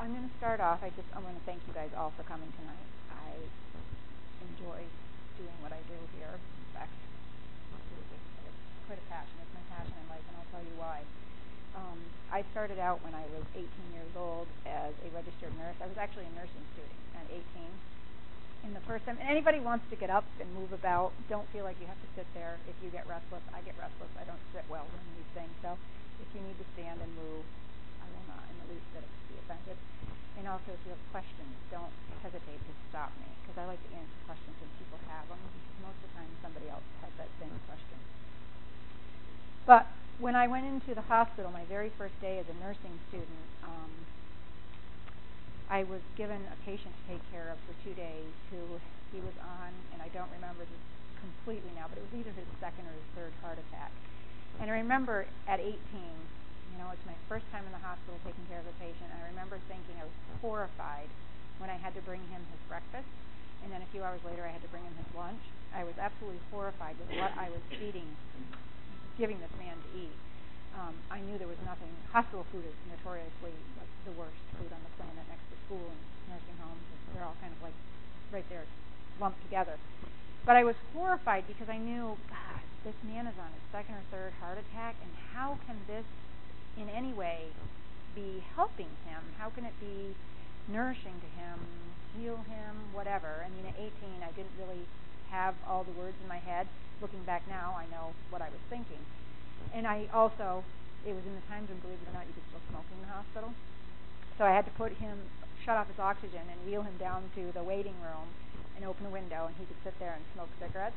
I'm going to start off. I just I want to thank you guys all for coming tonight. I enjoy doing what I do here. In fact, it's quite a passion. It's my passion in life, and I'll tell you why. Um, I started out when I was 18 years old as a registered nurse. I was actually a nursing student at 18. In the first time, and anybody wants to get up and move about, don't feel like you have to sit there. If you get restless, I get restless. I don't sit well doing these things. So if you need to stand and move, I will not in the least bit be offended. And also, if you have questions, don't hesitate to stop me because I like to answer questions when people have them because most of the time somebody else has that same question. But when I went into the hospital, my very first day as a nursing student, um, I was given a patient to take care of for two days who he was on, and I don't remember this completely now, but it was either his second or his third heart attack. And I remember at 18, you know, it's my first time in the hospital taking care of a patient. And I remember thinking I was horrified when I had to bring him his breakfast, and then a few hours later I had to bring him his lunch. I was absolutely horrified with what I was feeding giving this man to eat. Um, I knew there was nothing. Hospital food is notoriously like the worst food on the planet, next to school and nursing homes. They're all kind of like right there, lumped together. But I was horrified because I knew, God, this man is on his second or third heart attack, and how can this, in any way, be helping him? How can it be nourishing to him, heal him, whatever? I mean, at 18, I didn't really have all the words in my head. Looking back now, I know what I was thinking. And I also, it was in the times when, believe it or not, you could still smoke in the hospital. So I had to put him, shut off his oxygen, and wheel him down to the waiting room and open a window, and he could sit there and smoke cigarettes.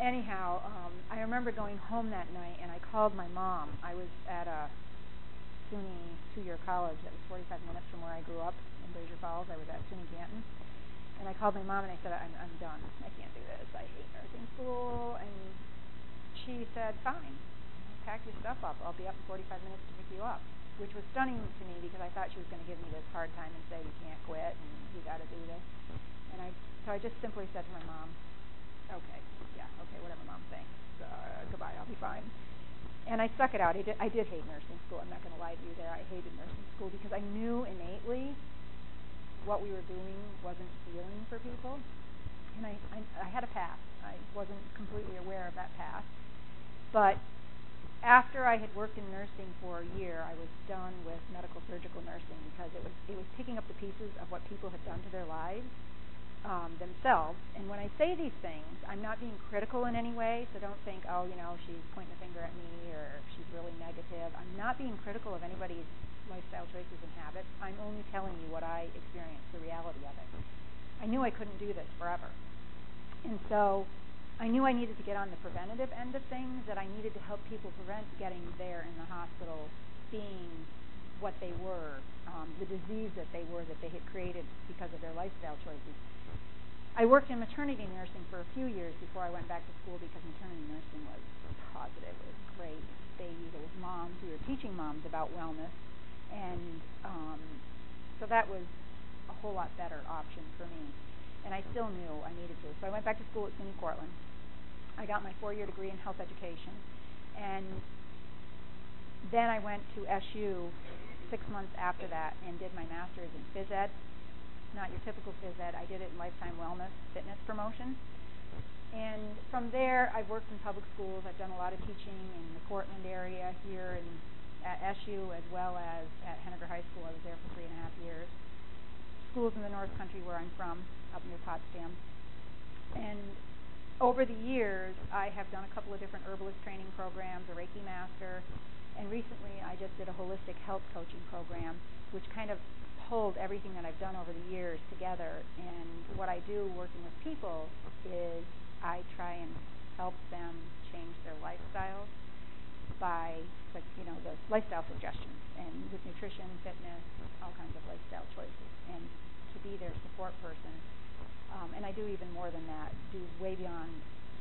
Anyhow, um, I remember going home that night, and I called my mom. I was at a SUNY two-year college that was 45 minutes from where I grew up in Brasher Falls. I was at SUNY Canton and I called my mom and I said, I'm, I'm done. I can't do this. I hate nursing school. And she said, fine. Pack your stuff up. I'll be up in 45 minutes to pick you up. Which was stunning to me because I thought she was going to give me this hard time and say, you can't quit and you got to do this. And I, so I just simply said to my mom, okay, yeah, okay, whatever mom's saying. Uh, goodbye, I'll be fine. And I stuck it out. I did, I did hate nursing school. I'm not going to lie to you there. I hated nursing school because I knew innately what we were doing wasn't healing for people. And I, I, I had a path. I wasn't completely aware of that path. But after I had worked in nursing for a year, I was done with medical surgical nursing because it was it was picking up the pieces of what people had done to their lives um, themselves. And when I say these things, I'm not being critical in any way. So don't think, oh, you know, she's pointing a finger at me or she's really negative. I'm not being critical of anybody's lifestyle choices and habits. I'm only telling you what I experienced, the reality of it. I knew I couldn't do this forever. And so I knew I needed to get on the preventative end of things, that I needed to help people prevent getting there in the hospital being what they were, um, the disease that they were that they had created because of their lifestyle choices. I worked in maternity nursing for a few years before I went back to school because maternity nursing was positive. It was great. It was moms. We were teaching moms about wellness and um, so that was a whole lot better option for me. And I still knew I needed to. So I went back to school at SUNY Cortland. I got my four-year degree in health education, and then I went to SU six months after that and did my master's in phys ed. Not your typical phys ed. I did it in lifetime wellness fitness promotion. And from there, I've worked in public schools. I've done a lot of teaching in the Cortland area here in at SU as well as at Henninger High School. I was there for three and a half years. Schools in the North Country where I'm from, up near Potsdam. And over the years, I have done a couple of different herbalist training programs, a Reiki master, and recently I just did a holistic health coaching program, which kind of pulled everything that I've done over the years together. And what I do working with people is I try and help them change their lifestyles by like you know the lifestyle suggestions and with nutrition, fitness, all kinds of lifestyle choices, and to be their support person. Um, and I do even more than that, do way beyond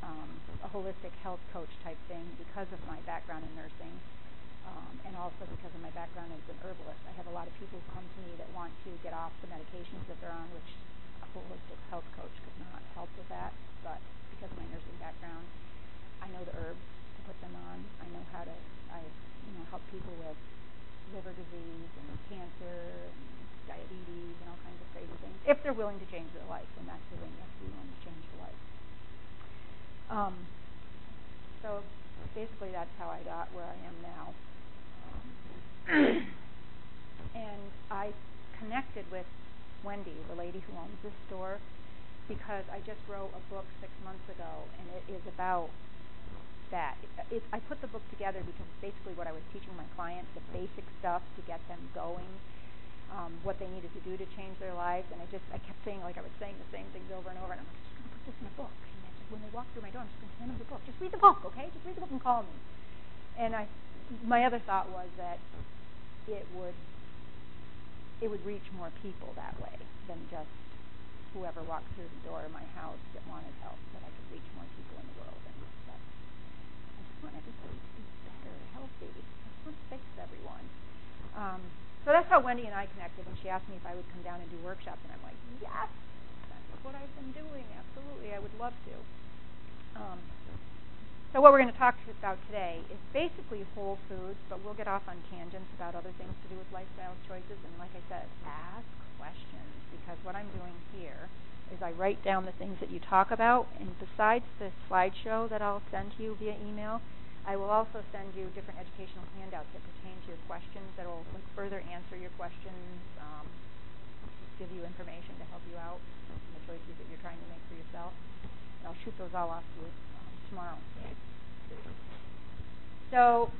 um, a holistic health coach type thing because of my background in nursing. Um, and also because of my background as an herbalist, I have a lot of people come to me that want to get off the medications that they're on, which a holistic health coach could not help with that. But because of my nursing background, I know the herbs to put them on. I know how to I you know help people with liver disease and cancer and diabetes and all kinds of crazy things if they're willing to change their life, and that's the thing, you have to to change your life. Um, so basically, that's how I got where I am now. And I connected with Wendy, the lady who owns this store, because I just wrote a book six months ago, and it is about that. It, it, I put the book together because basically what I was teaching my clients, the basic stuff to get them going, um, what they needed to do to change their lives. And I just, I kept saying, like I was saying the same things over and over, and I'm like, just to put this in a book. And when they walk through my door, I'm just to hand them the book. Just read the book, okay? Just read the book and call me. And I, my other thought was that it would it would reach more people that way than just whoever walked through the door of my house that wanted help, that I could reach more people in the world. And that's, I just want everybody to be better, healthy. I just want to fix everyone. Um, so that's how Wendy and I connected, and she asked me if I would come down and do workshops, and I'm like, yes, that's what I've been doing. Absolutely, I would love to. Um, so what we're going to talk about today is basically whole foods, but we'll get off on tangents about other things to do with lifestyle choices. And like I said, ask questions because what I'm doing here is I write down the things that you talk about, and besides the slideshow that I'll send to you via email, I will also send you different educational handouts that pertain to your questions that will like further answer your questions, um, give you information to help you out in the choices that you're trying to make for yourself. And I'll shoot those all off to you tomorrow. So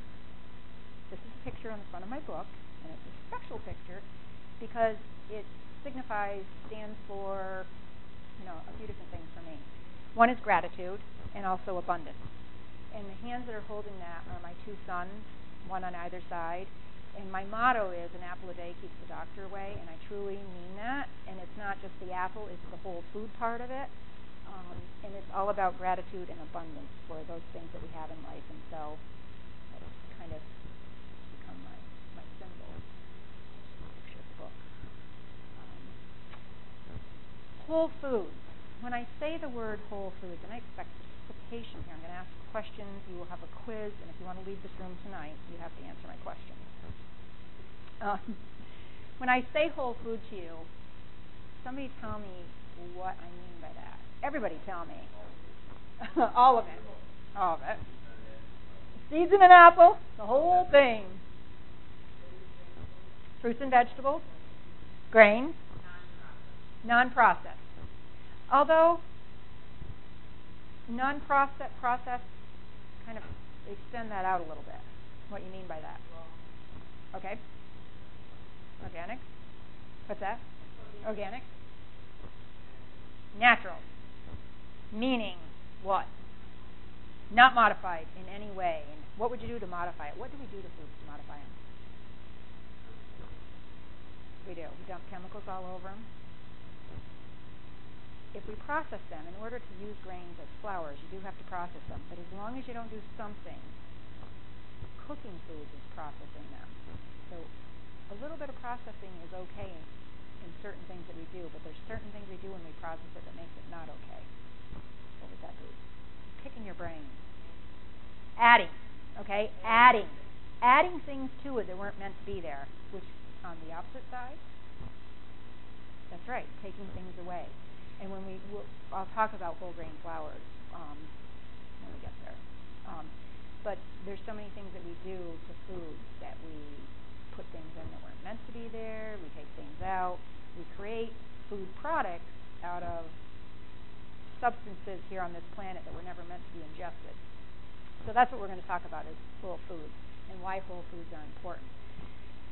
this is a picture on the front of my book, and it's a special picture because it signifies, stands for, you know, a few different things for me. One is gratitude and also abundance. And the hands that are holding that are my two sons, one on either side. And my motto is an apple a day keeps the doctor away, and I truly mean that. And it's not just the apple, it's the whole food part of it. Um, and it's all about gratitude and abundance for those things that we have in life. And so it's kind of become my, my symbol. Picture the book. Um, whole foods. When I say the word whole foods, and I expect participation here, I'm going to ask questions. You will have a quiz, and if you want to leave this room tonight, you have to answer my questions. Um, when I say whole food to you, somebody tell me what I mean by that. Everybody tell me. All of it. All of it. Seeds in an apple, the whole thing. Fruits and vegetables, grains, non-processed. Although non-processed processed kind of extend that out a little bit. What you mean by that? Okay. Organic. What's that? Organic. Natural. Meaning what? Not modified in any way. And what would you do to modify it? What do we do to foods to modify them? We do. We dump chemicals all over them. If we process them, in order to use grains as flours, you do have to process them. But as long as you don't do something, cooking foods is processing them. So a little bit of processing is okay in certain things that we do, but there's certain things we do when we process it that makes it not okay. That be? Picking your brain. Adding, okay? Adding. Adding things to it that weren't meant to be there, which on the opposite side, that's right, taking things away. And when we, we'll, I'll talk about whole grain flours um, when we get there. Um, but there's so many things that we do to foods that we put things in that weren't meant to be there. We take things out. We create food products out of substances here on this planet that were never meant to be ingested. So that's what we're going to talk about is whole foods and why whole foods are important.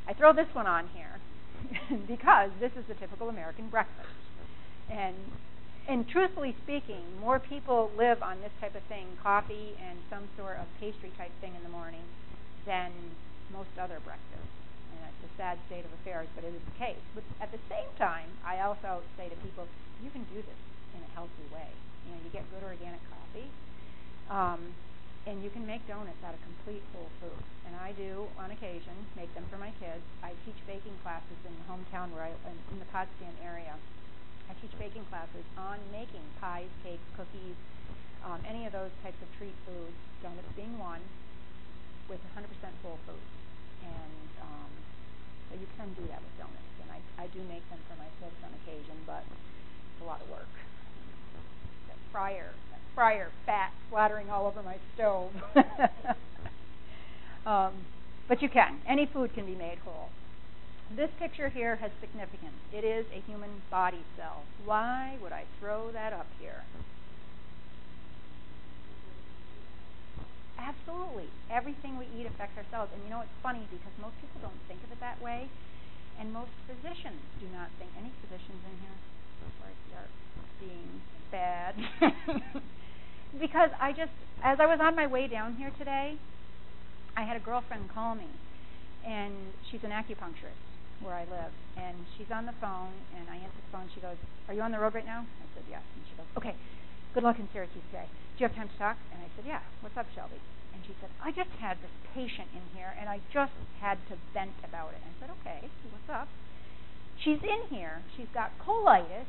I throw this one on here because this is the typical American breakfast. And and truthfully speaking, more people live on this type of thing, coffee and some sort of pastry type thing in the morning, than most other breakfasts. And it's a sad state of affairs, but it is the case. But at the same time, I also say to people, you can do this in a healthy way. You know, you get good organic coffee, um, and you can make donuts out of complete whole food. And I do, on occasion, make them for my kids. I teach baking classes in the hometown where I, in, in the Potsdam area. I teach baking classes on making pies, cakes, cookies, um, any of those types of treat foods, donuts being one, with 100% whole food. And um, So you can do that with donuts. And I, I do make them for my kids on occasion, but it's a lot of work. Fryer, fryer fat splattering all over my stove. um, but you can. Any food can be made whole. This picture here has significance. It is a human body cell. Why would I throw that up here? Absolutely. Everything we eat affects our cells. And you know, it's funny because most people don't think of it that way. And most physicians do not think. Any physicians in here before I start being bad? because I just, as I was on my way down here today, I had a girlfriend call me. And she's an acupuncturist where I live. And she's on the phone, and I answer the phone. She goes, Are you on the road right now? I said, Yes. And she goes, Okay, good luck in Syracuse today. Do you have time to talk? And I said, Yeah. What's up, Shelby? And she said, I just had this patient in here, and I just had to vent about it. I said, Okay, what's up? She's in here. She's got colitis,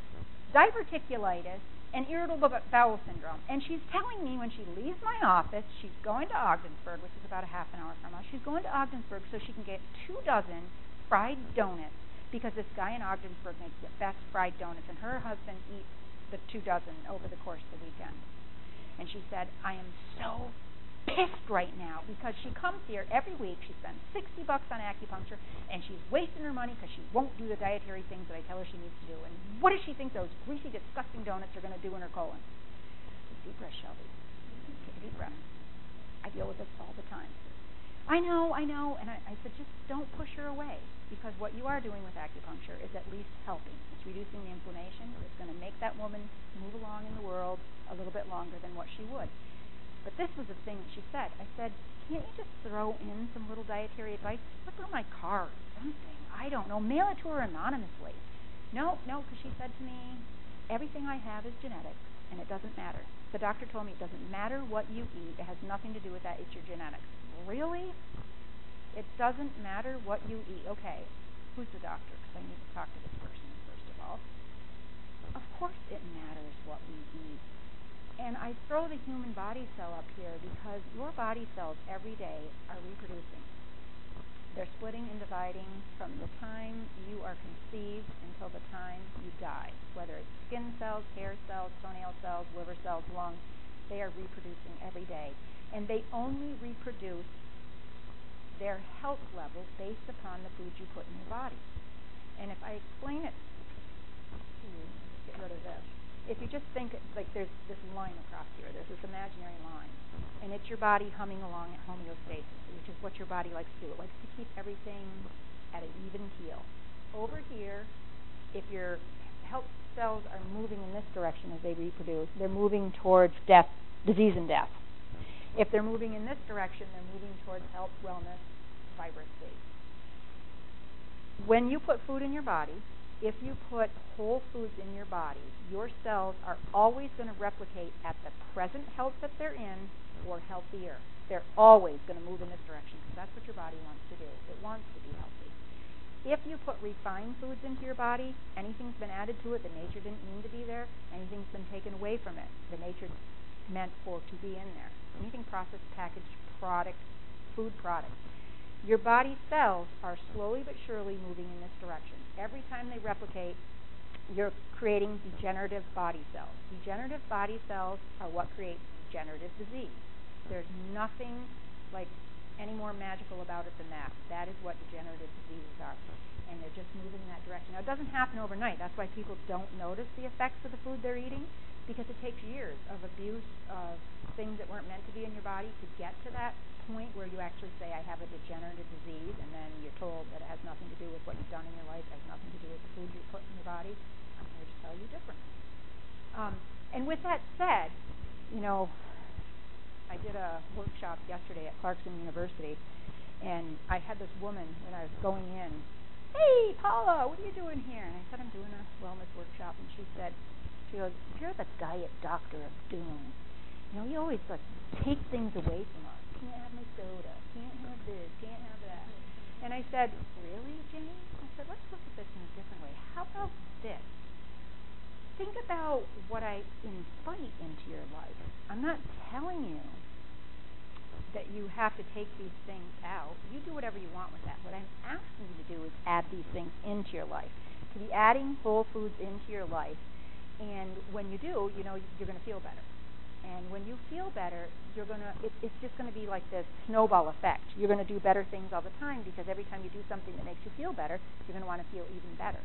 diverticulitis, and irritable bowel syndrome. And she's telling me when she leaves my office, she's going to Ogdensburg, which is about a half an hour from us. She's going to Ogdensburg so she can get two dozen fried donuts because this guy in Ogdensburg makes the best fried donuts, and her husband eats the two dozen over the course of the weekend. And she said, I am so pissed right now because she comes here every week. She spends 60 bucks on acupuncture, and she's wasting her money because she won't do the dietary things that I tell her she needs to do. And what does she think those greasy, disgusting donuts are going to do in her colon? Deep breath, Shelby. Take a deep breath. I deal with this all the time. I know, I know. And I, I said, just don't push her away because what you are doing with acupuncture is at least helping. It's reducing the inflammation. It's going to make that woman move along in the world a little bit longer than what she would. But this was the thing that she said. I said, can't you just throw in some little dietary advice? Her on my card, something. I don't know. Mail it to her anonymously. No, no, because she said to me, everything I have is genetic, and it doesn't matter. The doctor told me it doesn't matter what you eat. It has nothing to do with that. It's your genetics. Really? It doesn't matter what you eat. Okay, who's the doctor? Because I need to talk to this person first of all. Of course it matters what we eat. And I throw the human body cell up here because your body cells every day are reproducing. They're splitting and dividing from the time you are conceived until the time you die. Whether it's skin cells, hair cells, toenail cells, liver cells, lungs, they are reproducing every day and they only reproduce their health levels based upon the food you put in your body. And if I explain it, to you, get rid of this. If you just think like there's this line across here, there's this imaginary line, and it's your body humming along at homeostasis, which is what your body likes to do. It likes to keep everything at an even keel. Over here, if your health cells are moving in this direction as they reproduce, they're moving towards death, disease and death. If they're moving in this direction, they're moving towards health, wellness, vibrancy. When you put food in your body, if you put whole foods in your body, your cells are always going to replicate at the present health that they're in or healthier. They're always going to move in this direction because that's what your body wants to do. It wants to be healthy. If you put refined foods into your body, anything's been added to it that nature didn't mean to be there, anything's been taken away from it. The nature meant for to be in there. Anything processed, packaged, product, food product. Your body cells are slowly but surely moving in this direction. Every time they replicate, you're creating degenerative body cells. Degenerative body cells are what creates degenerative disease. There's nothing like any more magical about it than that. That is what degenerative diseases are. And they're just moving in that direction. Now, it doesn't happen overnight. That's why people don't notice the effects of the food they're eating because it takes years of abuse of things that weren't meant to be in your body to get to that point where you actually say, I have a degenerative disease, and then you're told that it has nothing to do with what you've done in your life, it has nothing to do with the food you put in your body. I'm here to tell you differently. Um, and with that said, you know, I did a workshop yesterday at Clarkson University, and I had this woman when I was going in, Hey, Paula, what are you doing here? And I said, I'm doing a wellness workshop. And she said, she goes, You're the diet doctor of doom. You know, he always like takes things away from us. Can't have my soda. Can't have this. Can't have that. And I said, Really, Jane? I said, Let's look at this in a different way. How about this? Think about what I invite into your life. I'm not telling you that you have to take these things out. You do whatever you want with that. What I'm asking you to do is add these things into your life. To be adding whole foods into your life, and when you do, you know you're going to feel better. And when you feel better, you're gonna it, it's just going to be like this snowball effect. You're going to do better things all the time because every time you do something that makes you feel better, you're going to want to feel even better.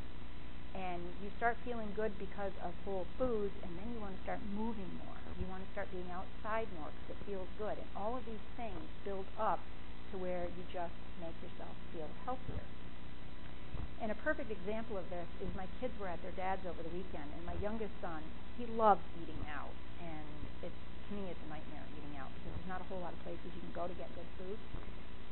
And you start feeling good because of whole foods, and then you want to start moving more. You want to start being outside more because it feels good. And all of these things build up to where you just make yourself feel healthier. And a perfect example of this is my kids were at their dad's over the weekend, and my youngest son, he loves eating out, and it's to me it's a nightmare eating out because there's not a whole lot of places you can go to get good food.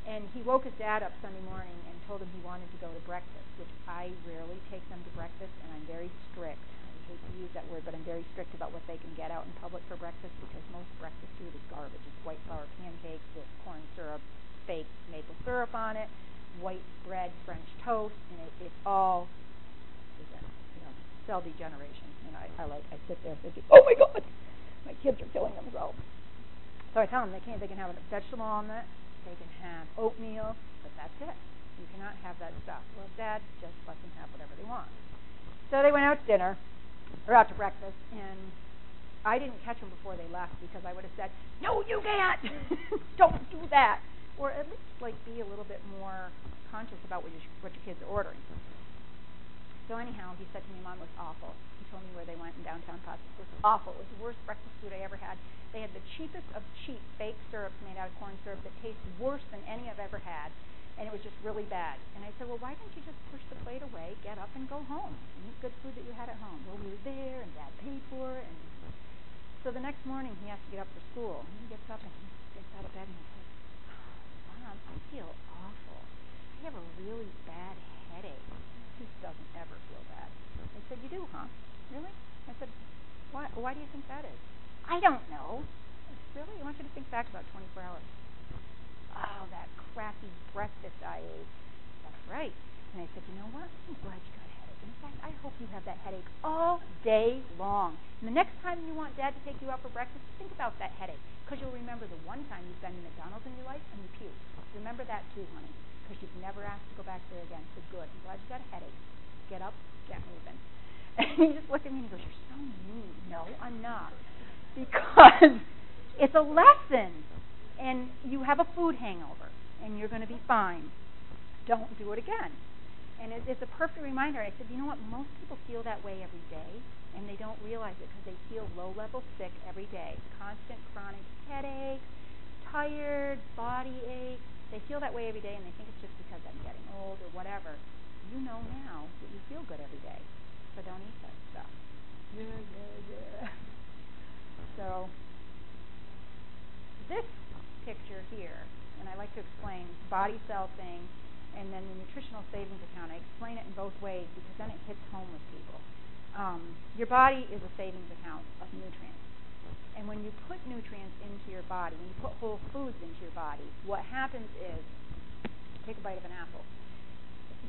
And he woke his dad up Sunday morning and told him he wanted to go to breakfast, which I rarely take them to breakfast, and I'm very strict. I hate to use that word, but I'm very strict about what they can get out in public for breakfast because most breakfast food is garbage. It's white flour pancakes with corn syrup, fake maple syrup on it, white bread, French toast, and it, it's all you know, cell degeneration. And I, I like I sit there thinking, oh my god, my kids are killing themselves. So I tell them they can't. They can have a vegetable omelet, they can have oatmeal, but that's it. You cannot have that stuff. Well, Dad just lets them have whatever they want. So they went out to dinner, or out to breakfast, and I didn't catch them before they left because I would have said, "No, you can't. Don't do that." Or at least like be a little bit more conscious about what your what your kids are ordering. So anyhow, he said to me, "Mom was awful." He told me where they went in downtown Potts. It was awful. It was the worst breakfast food I ever had. They had the cheapest of cheap fake syrups made out of corn syrup that tastes worse than any I've ever had, and it was just really bad. And I said, "Well, why didn't you just push the plate away, get up, and go home and eat good food that you had at home?" Well, we were there, and Dad paid for it, and so the next morning he has to get up for school. And he gets up and he gets out of bed and he says, feel awful. I have a really bad headache. He doesn't ever feel bad. I said, You do, huh? Really? I said, Why, why do you think that is? I don't know. I said, Really? I want you to think back about 24 hours. Oh, that crappy breakfast I ate. That's right. And I said, You know what? I'm glad you got. In fact, I hope you have that headache all day long. And the next time you want Dad to take you out for breakfast, think about that headache. Because you'll remember the one time you've been to McDonald's in your life and you puked. Remember that too, honey. Because you've never asked to go back there again. So good. I'm glad you got a headache. Get up, get moving. And he just looked at me and he goes, You're so mean. No, I'm not. Because it's a lesson. And you have a food hangover. And you're going to be fine. Don't do it again. And it, it's a perfect reminder. I said, you know what? Most people feel that way every day, and they don't realize it because they feel low level sick every day. Constant chronic headaches, tired, body aches. They feel that way every day, and they think it's just because I'm getting old or whatever. You know now that you feel good every day, so don't eat that stuff. Yeah, yeah, yeah. So, this picture here, and I like to explain body cell thing and then the nutritional savings account. I explain it in both ways because then it hits home with people. Um, your body is a savings account of nutrients. And when you put nutrients into your body, when you put whole foods into your body, what happens is, take a bite of an apple.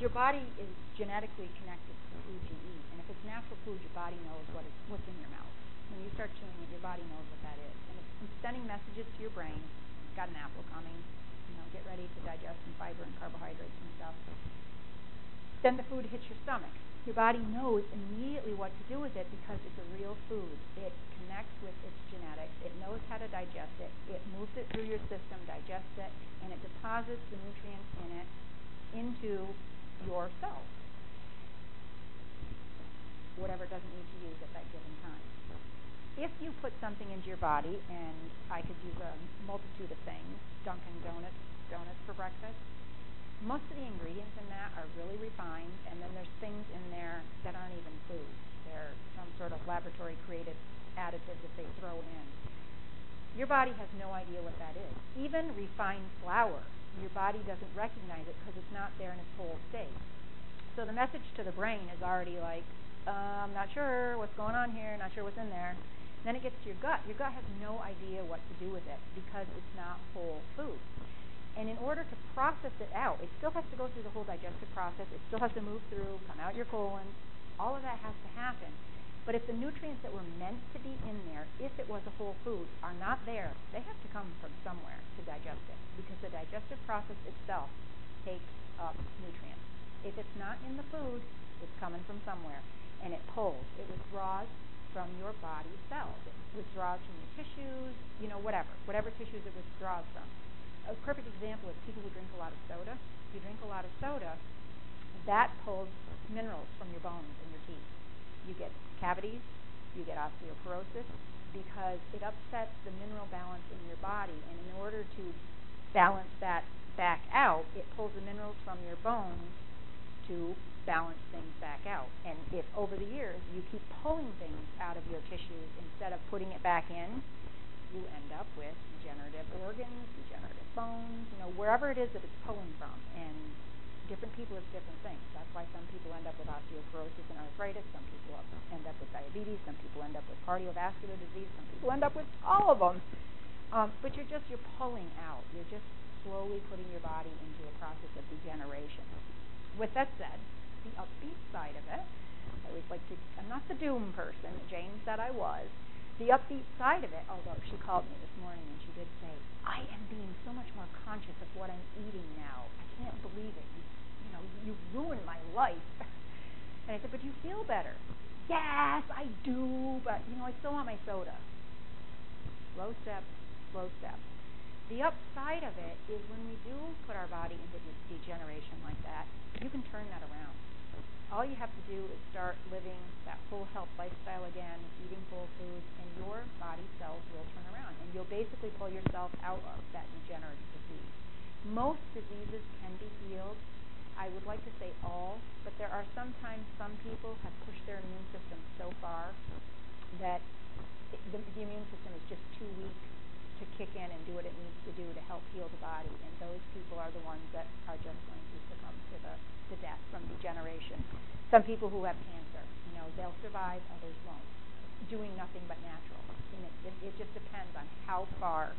Your body is genetically connected to the food you eat, and if it's natural food, your body knows what is, what's in your mouth. When you start chewing it, your body knows what that is, and it's sending messages to your brain. Got an apple coming get ready to digest some fiber and carbohydrates and stuff. Then the food hits your stomach. Your body knows immediately what to do with it because it's a real food. It connects with its genetics. It knows how to digest it. It moves it through your system, digests it, and it deposits the nutrients in it into your cells. Whatever it doesn't need to use at that given time if you put something into your body, and I could use a multitude of things, Dunkin' Donuts, donuts for breakfast, most of the ingredients in that are really refined, and then there's things in there that aren't even food. They're some sort of laboratory created additive that they throw in. Your body has no idea what that is. Even refined flour, your body doesn't recognize it because it's not there in its whole state. So the message to the brain is already like, I'm not sure what's going on here, not sure what's in there. Then it gets to your gut. Your gut has no idea what to do with it because it's not whole food. And in order to process it out, it still has to go through the whole digestive process. It still has to move through, come out your colon. All of that has to happen. But if the nutrients that were meant to be in there, if it was a whole food, are not there, they have to come from somewhere to digest it because the digestive process itself takes up nutrients. If it's not in the food, it's coming from somewhere and it pulls. It withdraws from your body cells. It withdraws from your tissues, you know, whatever, whatever tissues it withdraws from. A perfect example is people who drink a lot of soda. If you drink a lot of soda, that pulls minerals from your bones and your teeth. You get cavities, you get osteoporosis because it upsets the mineral balance in your body. And in order to balance that back out, it pulls the minerals from your bones to balance things back out. And if over the years you keep pulling things out of your tissues instead of putting it back in, you end up with degenerative organs, degenerative bones, you know, wherever it is that it's pulling from. And different people have different things. That's why some people end up with osteoporosis and arthritis, some people end up with diabetes, some people end up with cardiovascular disease, some people end up with all of them. Um, but you're just you're pulling out. You're just slowly putting your body into a process of degeneration. With that said, the upbeat side of it, I always like to. I'm not the doom person. Jane said I was. The upbeat side of it, although she called me this morning and she did say, I am being so much more conscious of what I'm eating now. I can't believe it. You, you know, you ruined my life. and I said, but you feel better. Yes, I do, but you know, I still want my soda. Slow steps, slow steps. The upside of it is when we do put our body into de- degeneration like that, you can turn that around all you have to do is start living that whole health lifestyle again, eating whole foods, and your body cells will turn around. And you'll basically pull yourself out of that degenerative disease. Most diseases can be healed. I would like to say all, but there are sometimes some people have pushed their immune system so far that the, the immune system is just too weak to kick in and do what it needs to do to help heal the body. And those people are the ones that are just going to succumb to the to death from degeneration. Some people who have cancer, you know, they'll survive, others won't. Doing nothing but natural. And it, it, it just depends on how far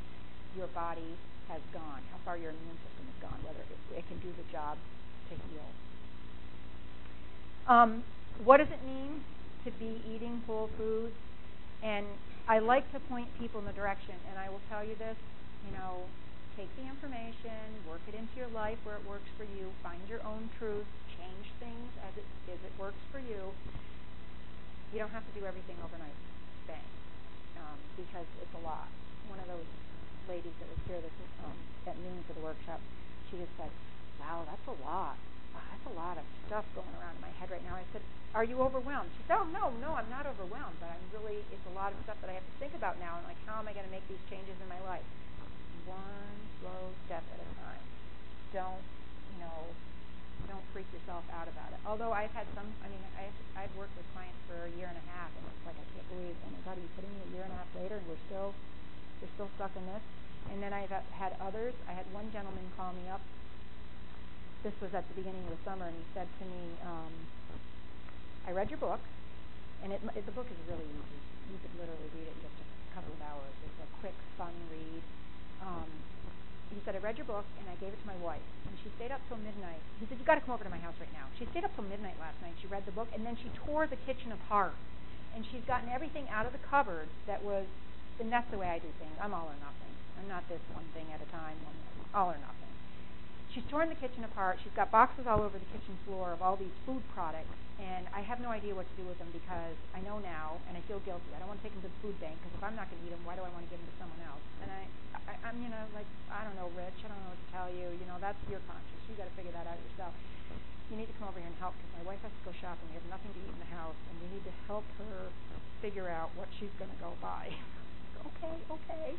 your body has gone, how far your immune system has gone, whether it, it can do the job to heal. Um, what does it mean to be eating whole foods? And I like to point people in the direction, and I will tell you this, you know, take the information, work it into your life where it works for you, find your own truth, change things as it as it works for you. You don't have to do everything overnight, bang, um, because it's a lot. One of those ladies that was here this um, at noon for the workshop, she just said, "Wow, that's a lot. Wow, that's a lot of stuff going around in my head right now." I said, "Are you overwhelmed?" She said, "Oh no, no, I'm not overwhelmed, but I'm really it's a lot of stuff that I have to think about now, and like how am I going to make these changes in my life?" one slow step at a time. Don't, you know, don't freak yourself out about it. Although I've had some, I mean, I've, I've worked with clients for a year and a half, and it's like I can't believe, oh my God, are you kidding me? A year and a half later, and we're still, we're still stuck in this. And then I've had others. I had one gentleman call me up. This was at the beginning of the summer, and he said to me, um, "I read your book, and it, it, the book is really easy. You could literally read it in just a couple of hours. It's a quick, fun read." um, he said, I read your book and I gave it to my wife. And she stayed up till midnight. He said, you got to come over to my house right now. She stayed up till midnight last night. She read the book and then she tore the kitchen apart. And she's gotten everything out of the cupboard that was, and that's the way I do things. I'm all or nothing. I'm not this one thing at a time, one all or nothing. She's torn the kitchen apart. She's got boxes all over the kitchen floor of all these food products, and I have no idea what to do with them because I know now, and I feel guilty. I don't want to take them to the food bank because if I'm not going to eat them, why do I want to give them to someone else? And I, I, I'm, you know, like I don't know, Rich. I don't know what to tell you. You know, that's your conscience. You got to figure that out yourself. You need to come over here and help because my wife has to go shopping. We have nothing to eat in the house, and we need to help her figure out what she's going to go buy. okay, okay.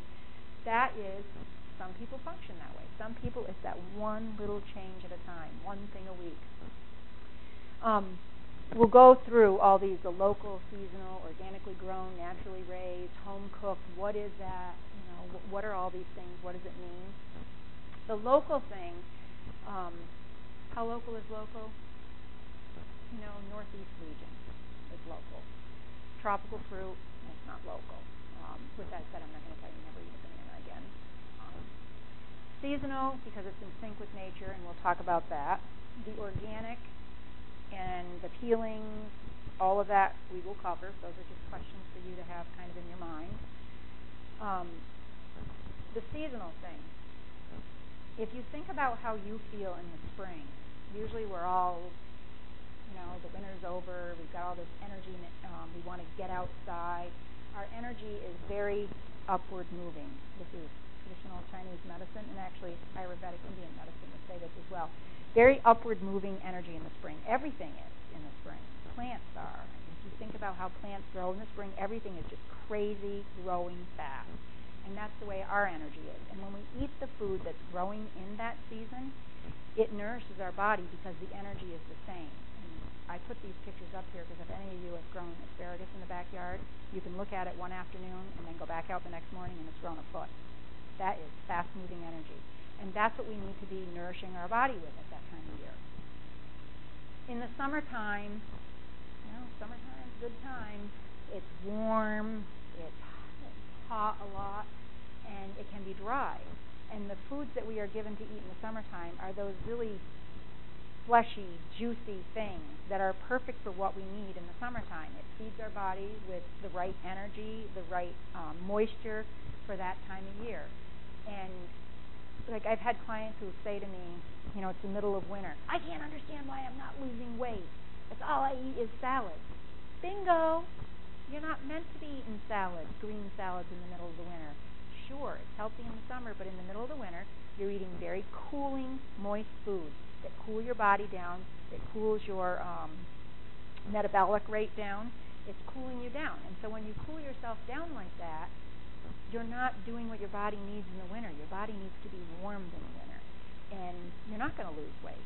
That is some people function that way. Some people, it's that one little change at a time, one thing a week. Um, we'll go through all these the local, seasonal, organically grown, naturally raised, home cooked. What is that? You know, what are all these things? What does it mean? The local thing, um, how local is local? You know, northeast region is local. Tropical fruit, it's not local. Um, with that said, I'm not going to tell you never eat a banana again seasonal because it's in sync with nature, and we'll talk about that. The organic and the peelings, all of that we will cover. Those are just questions for you to have kind of in your mind. Um, the seasonal thing. If you think about how you feel in the spring, usually we're all, you know, the winter's over. We've got all this energy. Um, we want to get outside. Our energy is very upward moving. This is traditional Chinese medicine, and actually Ayurvedic Indian medicine would say this as well. Very upward moving energy in the spring. Everything is in the spring. Plants are. If you think about how plants grow in the spring, everything is just crazy growing fast. And that's the way our energy is. And when we eat the food that's growing in that season, it nourishes our body because the energy is the same. I put these pictures up here because if any of you have grown asparagus in the backyard, you can look at it one afternoon and then go back out the next morning and it's grown a foot. That is fast moving energy. And that's what we need to be nourishing our body with at that time of year. In the summertime, you know, summertime's a good time. It's warm, it's hot a lot, and it can be dry. And the foods that we are given to eat in the summertime are those really fleshy, juicy things that are perfect for what we need in the summertime. It feeds our body with the right energy, the right um, moisture for that time of year. And like I've had clients who say to me, you know, it's the middle of winter. I can't understand why I'm not losing weight. That's all I eat is salads. Bingo. You're not meant to be eating salads, green salads in the middle of the winter. Sure, it's healthy in the summer, but in the middle of the winter, you're eating very cooling, moist foods that cool your body down, that cools your um, metabolic rate down. It's cooling you down. And so when you cool yourself down like that, you're not doing what your body needs in the winter. Your body needs to be warmed in the winter. And you're not going to lose weight.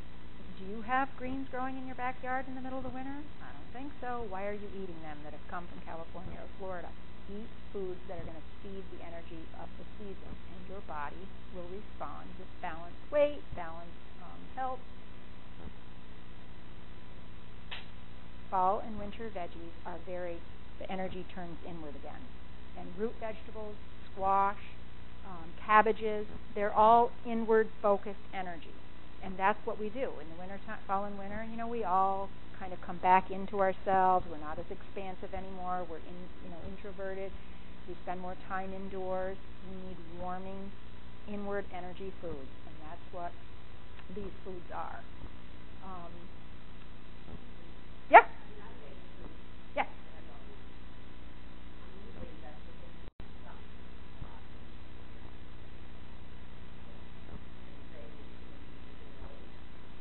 Do you have greens growing in your backyard in the middle of the winter? I don't think so. Why are you eating them that have come from California or Florida? Eat foods that are going to feed the energy of the season, and your body will respond with balanced weight, balanced um, health. Fall and winter veggies are very, the energy turns inward again. Root vegetables, squash, um, cabbages, they're all inward focused energy. And that's what we do in the winter time, fall and winter. You know, we all kind of come back into ourselves. We're not as expansive anymore. We're in, you know, introverted. We spend more time indoors. We need warming, inward energy foods, and that's what these foods are. Um, yeah.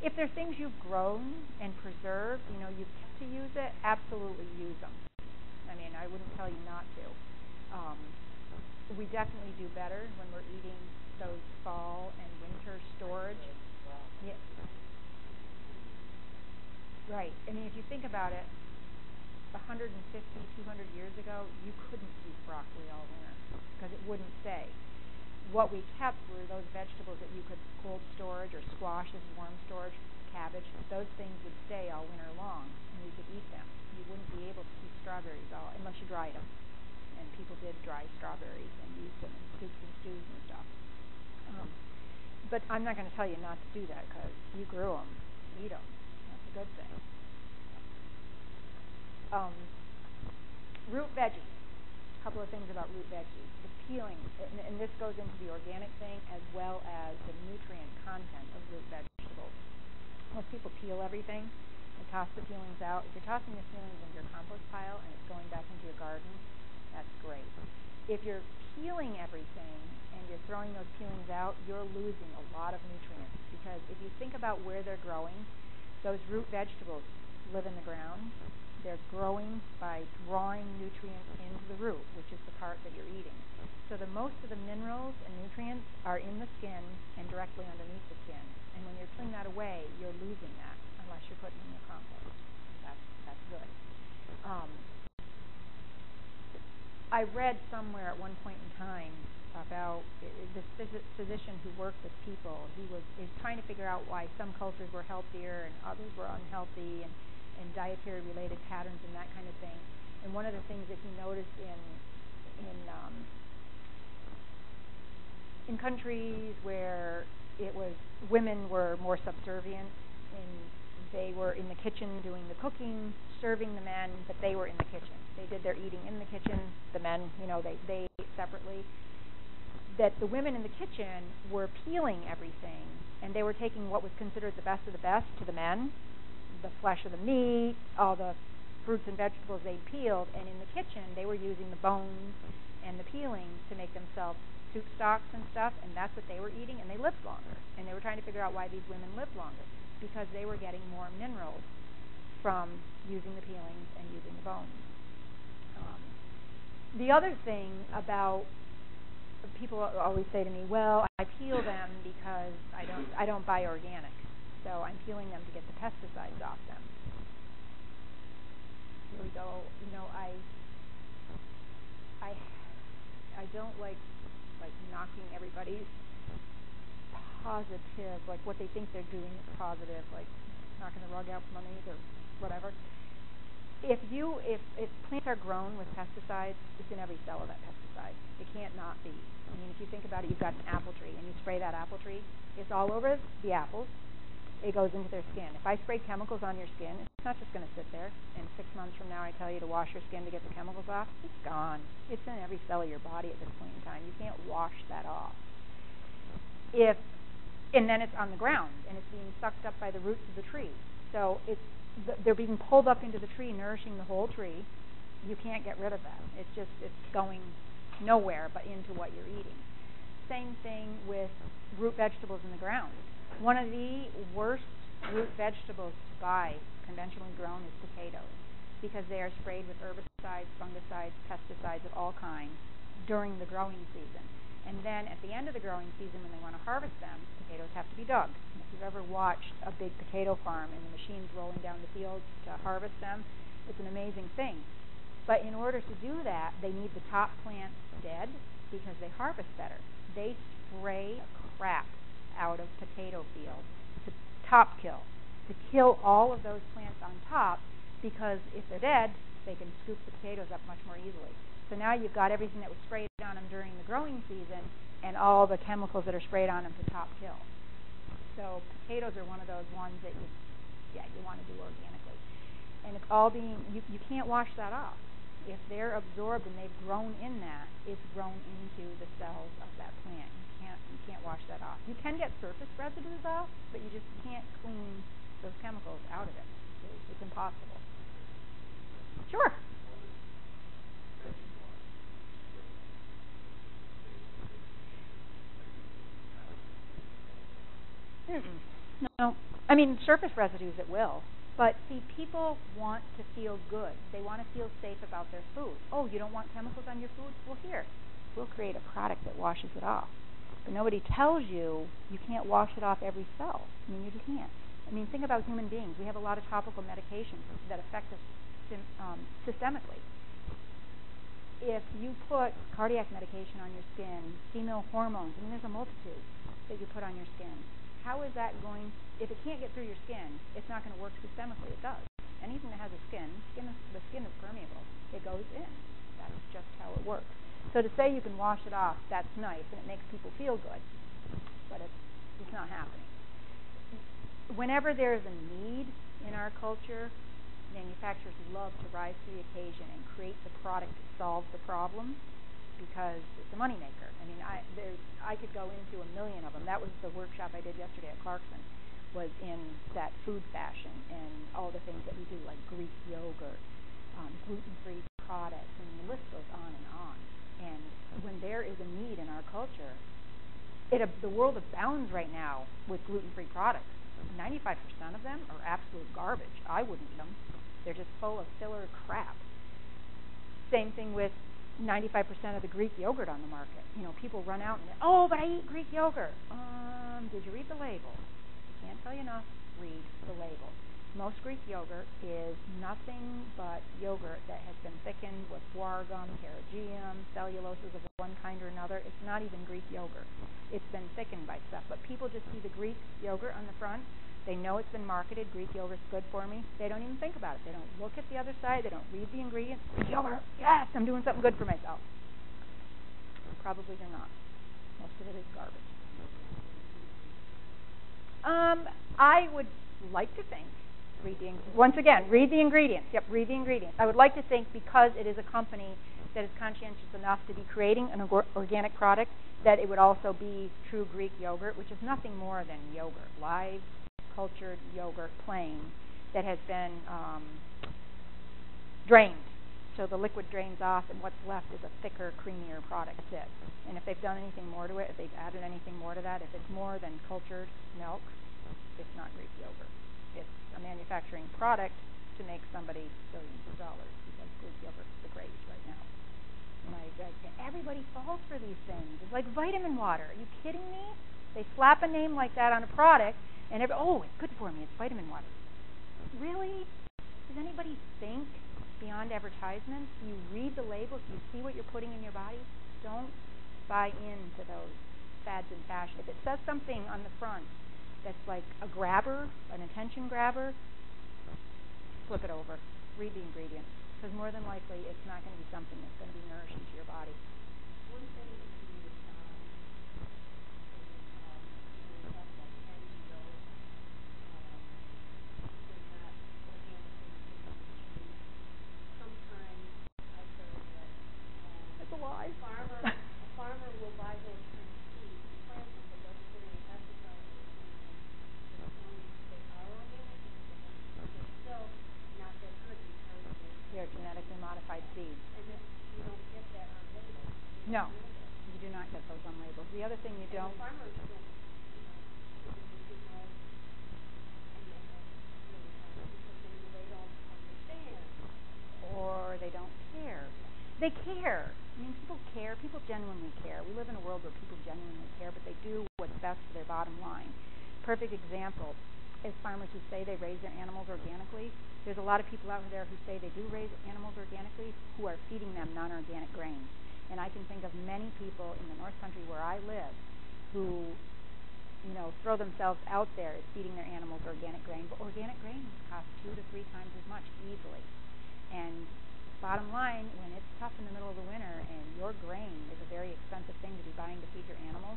If they're things you've grown and preserved, you know, you've kept to use it, absolutely use them. I mean, I wouldn't tell you not to. Um, we definitely do better when we're eating those fall and winter storage. Yeah. Right. I mean, if you think about it, 150, 200 years ago, you couldn't eat broccoli all winter because it wouldn't stay what we kept were those vegetables that you could cold storage or squash as warm storage, cabbage. Those things would stay all winter long, and we could eat them. You wouldn't be able to keep strawberries all unless you dried them. And people did dry strawberries and used them in soups and stews and stuff. Um, but I'm not going to tell you not to do that because you grew them. Eat them. That's a good thing. Um, root veggies couple of things about root veggies. The peeling, and, and this goes into the organic thing as well as the nutrient content of root vegetables. Most people peel everything and toss the peelings out. If you're tossing the peelings into your compost pile and it's going back into your garden, that's great. If you're peeling everything and you're throwing those peelings out, you're losing a lot of nutrients because if you think about where they're growing, those root vegetables live in the ground they're growing by drawing nutrients into the root, which is the part that you're eating. So the most of the minerals and nutrients are in the skin and directly underneath the skin. And when you're pulling that away, you're losing that unless you're putting in your compost. That's that's good. Um, I read somewhere at one point in time about this physician who worked with people. He was is trying to figure out why some cultures were healthier and others were unhealthy, and and dietary related patterns and that kind of thing. And one of the things that he noticed in in um, in countries where it was women were more subservient in they were in the kitchen doing the cooking, serving the men, but they were in the kitchen. They did their eating in the kitchen. The men, you know, they they ate separately. That the women in the kitchen were peeling everything, and they were taking what was considered the best of the best to the men, the flesh of the meat, all the fruits and vegetables they peeled, and in the kitchen they were using the bones and the peelings to make themselves soup stocks and stuff, and that's what they were eating, and they lived longer. And they were trying to figure out why these women lived longer because they were getting more minerals from using the peelings and using the bones. Um, the other thing about people always say to me, "Well, I peel them because I don't I don't buy organic, so I'm peeling them to get the pesticides off them." Here we go. You know, I I I don't like like knocking everybody's positive, like what they think they're doing is positive, like knocking the rug out from underneath or whatever. If you if if plants are grown with pesticides, it's in every cell of that pesticide. It can't not be. I mean, if you think about it, you've got an apple tree and you spray that apple tree, it's all over the apples. It goes into their skin. If I spray chemicals on your skin, it's not just going to sit there. And six months from now, I tell you to wash your skin to get the chemicals off. It's gone. It's in every cell of your body at this point in time. You can't wash that off. If and then it's on the ground and it's being sucked up by the roots of the tree. So it's they're being pulled up into the tree, nourishing the whole tree. You can't get rid of that. It's just it's going nowhere but into what you're eating. Same thing with root vegetables in the ground. One of the worst root vegetables to buy conventionally grown is potatoes because they are sprayed with herbicides, fungicides, pesticides of all kinds during the growing season. And then at the end of the growing season, when they want to harvest them, potatoes have to be dug. If you've ever watched a big potato farm and the machines rolling down the fields to harvest them, it's an amazing thing. But in order to do that, they need the top plants dead because they harvest better. They spray crap out of potato fields to top kill, to kill all of those plants on top because if they're dead, they can scoop the potatoes up much more easily. So now you've got everything that was sprayed on them during the growing season and all the chemicals that are sprayed on them to top kill. So potatoes are one of those ones that you, yeah, you want to do organically. And it's all being, you, you can't wash that off. If they're absorbed and they've grown in that, it's grown into the cells of that plant. You you can't wash that off. You can get surface residues off, but you just can't clean those chemicals out of it. It's, it's impossible. Sure. Mm-mm. No, I mean surface residues it will. But see, people want to feel good. They want to feel safe about their food. Oh, you don't want chemicals on your food? Well, here, we'll create a product that washes it off. But nobody tells you you can't wash it off every cell. I mean, you just can't. I mean, think about human beings. We have a lot of topical medications that affect us um, systemically. If you put cardiac medication on your skin, female hormones, I mean, there's a multitude that you put on your skin how is that going? If it can't get through your skin, it's not going to work systemically. It does. Anything that has a skin, skin is, the skin is permeable. It goes in. That's just how it works. So to say you can wash it off, that's nice, and it makes people feel good, but it's it's not happening. Whenever there is a need in our culture, manufacturers love to rise to the occasion and create the product to solve the problem because it's a moneymaker. I mean, I there's I could go into a million of them. That was the workshop I did yesterday at Clarkson, was in that food fashion and all the things that we do, like Greek yogurt, um, gluten-free products, and the list goes on and on. And when there is a need in our culture, it the world abounds right now with gluten-free products. 95% of them are absolute garbage. I wouldn't eat them. They're just full of filler crap. Same thing with 95% of the Greek yogurt on the market. You know, people run out and oh, but I eat Greek yogurt. Um, did you read the label? Can't tell you enough. Read the label. Most Greek yogurt is nothing but yogurt that has been thickened with guar gum, carrageenan, celluloses of one kind or another. It's not even Greek yogurt. It's been thickened by stuff. But people just see the Greek yogurt on the front they know it's been marketed. Greek yogurt's good for me. They don't even think about it. They don't look at the other side. They don't read the ingredients. Greek yogurt, yes, I'm doing something good for myself. Probably they're not. Most of it is garbage. Um, I would like to think read the once again, read the ingredients. Yep, read the ingredients. I would like to think because it is a company that is conscientious enough to be creating an organic product that it would also be true Greek yogurt, which is nothing more than yogurt, live cultured yogurt, plain, that has been um, drained. So the liquid drains off, and what's left is a thicker, creamier product. That's it. And if they've done anything more to it, if they've added anything more to that, if it's more than cultured milk, it's not Greek yogurt. It's a manufacturing product to make somebody billions of dollars because yogurt is the craze right now. I, I, everybody falls for these things. It's like vitamin water. Are you kidding me? They slap a name like that on a product, and every, oh, it's good for me. It's vitamin water. Really? Does anybody think beyond advertisements? You read the labels. You see what you're putting in your body. Don't buy into those fads and fashion. If it says something on the front that's like a grabber, an attention grabber, flip it over. Read the ingredients. Because more than likely, it's not going to be something that's going to be nourishing to your body. One thing No, you do not get those on labels. The other thing you don't. don't. Or they don't care. They care. I mean, people care. People genuinely care. We live in a world where people genuinely care, but they do what's best for their bottom line. Perfect example is farmers who say they raise their animals organically. There's a lot of people out there who say they do raise animals organically who are feeding them non-organic grains. And I can think of many people in the North Country where I live who, you know, throw themselves out there feeding their animals organic grain. But organic grain costs two to three times as much easily. And bottom line, when it's tough in the middle of the winter and your grain is a very expensive thing to be buying to feed your animals,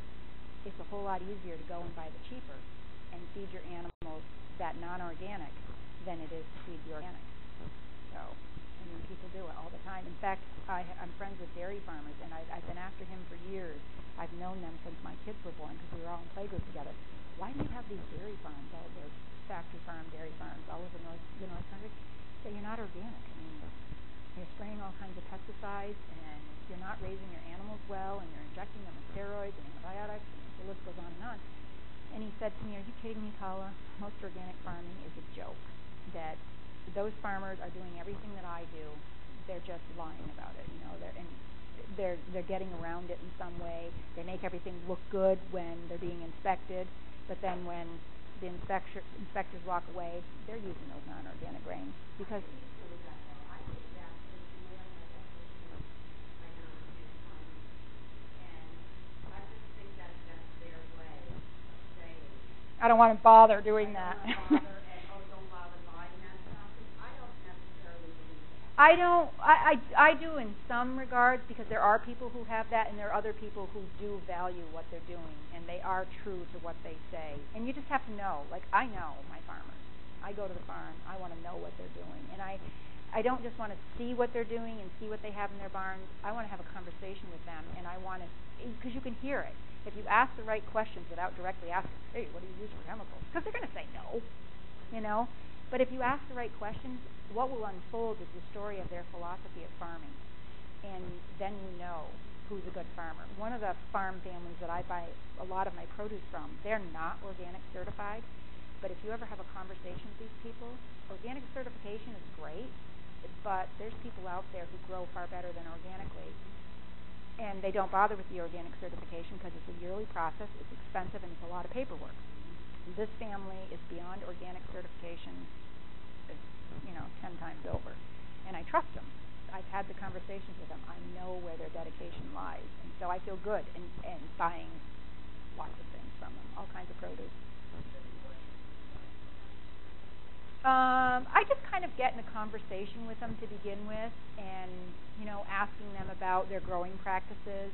it's a whole lot easier to go and buy the cheaper and feed your animals that non-organic than it is to feed the organic. So mean, people do it all the time. In fact, I, I'm friends with dairy farmers, and I, I've been after him for years. I've known them since my kids were born because we were all in playgroup together. Why do you have these dairy farms, all the factory farm dairy farms all over North, the North Country? That you're not organic. I mean, you're spraying all kinds of pesticides, and you're not raising your animals well, and you're injecting them with steroids and antibiotics, and the list goes on and on. And he said to me, "Are you kidding me, Paula? Most organic farming is a joke. That those farmers are doing everything that I do. They're just lying about it. You know, they're and they're they're getting around it in some way. They make everything look good when they're being inspected, but then when the inspector, inspectors walk away, they're using those non-organic grains because I don't want to bother doing that. I don't. I, I I do in some regards because there are people who have that, and there are other people who do value what they're doing, and they are true to what they say. And you just have to know. Like I know my farmers. I go to the farm. I want to know what they're doing, and I I don't just want to see what they're doing and see what they have in their barns. I want to have a conversation with them, and I want to because you can hear it if you ask the right questions without directly asking, "Hey, what do you use for chemicals?" Because they're going to say no, you know. But if you ask the right questions, what will unfold is the story of their philosophy of farming. And then you know who's a good farmer. One of the farm families that I buy a lot of my produce from, they're not organic certified. But if you ever have a conversation with these people, organic certification is great, but there's people out there who grow far better than organically. And they don't bother with the organic certification because it's a yearly process, it's expensive, and it's a lot of paperwork. This family is beyond organic certification, you know, ten times over, and I trust them. I've had the conversations with them. I know where their dedication lies, and so I feel good in, in buying lots of things from them, all kinds of produce. Um, I just kind of get in a conversation with them to begin with, and you know, asking them about their growing practices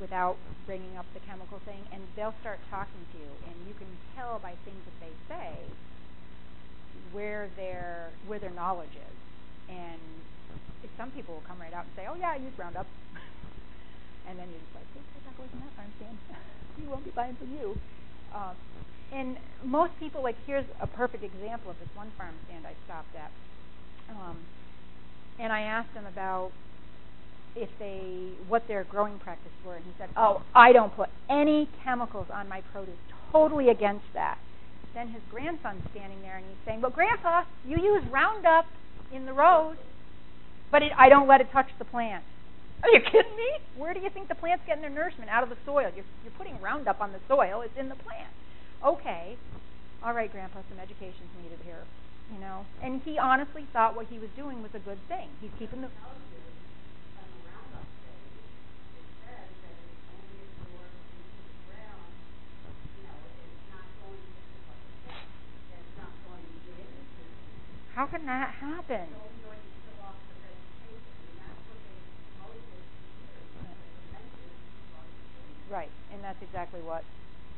without bringing up the chemical thing, and they'll start talking to you, and you can tell by things that they say where their where their knowledge is. And some people will come right out and say, "Oh yeah, I use Roundup," and then you're just like, "Please take that away from that farm stand. we won't be buying from you." Um, and most people, like, here's a perfect example of this one farm stand I stopped at. Um, and I asked him about if they what their growing practice were, and he said, oh. "Oh, I don't put any chemicals on my produce. Totally against that." Then his grandson's standing there, and he's saying, "Well, Grandpa, you use Roundup in the rows, but it, I don't let it touch the plant." Are you kidding me? Where do you think the plant's getting their nourishment out of the soil? You're you're putting Roundup on the soil. It's in the plant. Okay, all right, Grandpa, some education's needed here. You know, and he honestly thought what he was doing was a good thing. He's keeping the How can that happen? Right, and that's exactly what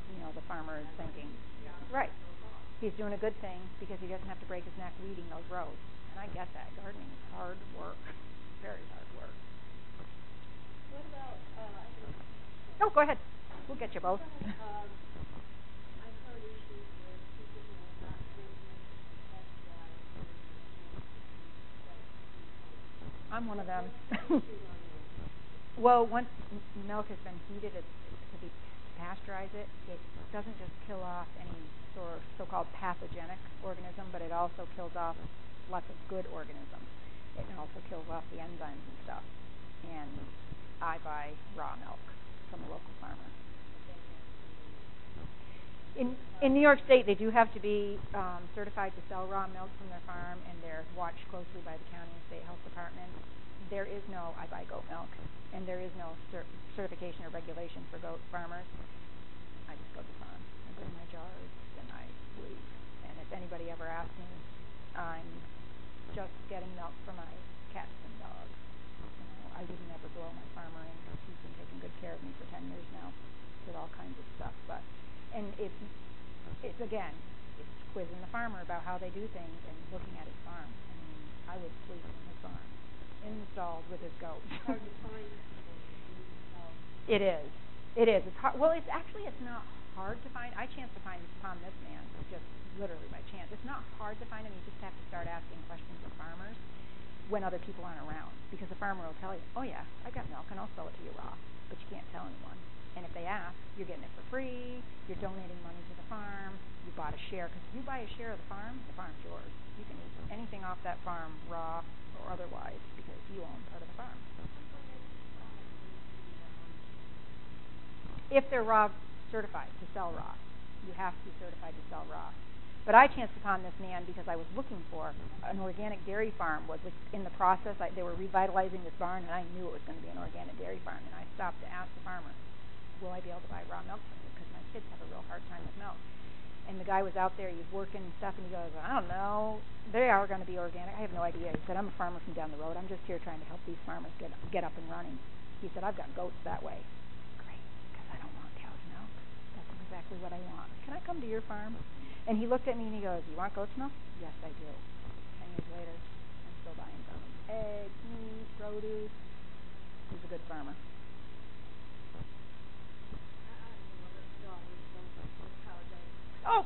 you know the farmer is thinking. Right, he's doing a good thing because he doesn't have to break his neck weeding those rows. And I get that. Gardening is hard work, very hard work. What about? Uh, no, go ahead. We'll get you both. Um, I'm one of them. well, once milk has been heated it, to be pasteurize it, it doesn't just kill off any sort of so-called pathogenic organism, but it also kills off lots of good organisms. It also kills off the enzymes and stuff. And I buy raw milk from a local farmer. In in New York State, they do have to be um, certified to sell raw milk from their farm, and they're watched closely by the county and state health department. There is no I buy goat milk, and there is no cer- certification or regulation for goat farmers. I just go to the farm. I bring my jars and I leave. And if anybody ever asks me, I'm just getting milk for my cats and dogs. You know, I would never blow my farmer in because he's been taking good care of me for 10 years now with all kinds of stuff. But and it's it's again it's quizzing the farmer about how they do things and looking at his farm. I mean, I would sleep in his farm, installed with his goats. hard to find It is. It is. It's hard. Well, it's actually it's not hard to find. I chanced to find upon this man just literally by chance. It's not hard to find him. You just have to start asking questions of farmers when other people aren't around, because the farmer will tell you, "Oh yeah, I got milk and I'll sell it to you raw," but you can't tell anyone. And if they ask, you're getting it for free, you're donating money to the farm, you bought a share. Because if you buy a share of the farm, the farm's yours. You can eat anything off that farm, raw or otherwise, because you own part of the farm. If they're raw certified to sell raw, you have to be certified to sell raw. But I chanced upon this man because I was looking for an organic dairy farm. Was in the process. I, they were revitalizing this barn, and I knew it was going to be an organic dairy farm. And I stopped to ask the farmer, will I be able to buy raw milk from you? Because my kids have a real hard time with milk. And the guy was out there, he was working and stuff, and he goes, I don't know, they are going to be organic. I have no idea. He said, I'm a farmer from down the road. I'm just here trying to help these farmers get get up and running. He said, I've got goats that way. Great, because I don't want cow's milk. That's exactly what I want. Can I come to your farm? And he looked at me and he goes, You want goat's milk? Yes, I do. Ten years later, I'm still buying from. Eggs, meat, produce. He's a good farmer. Oh.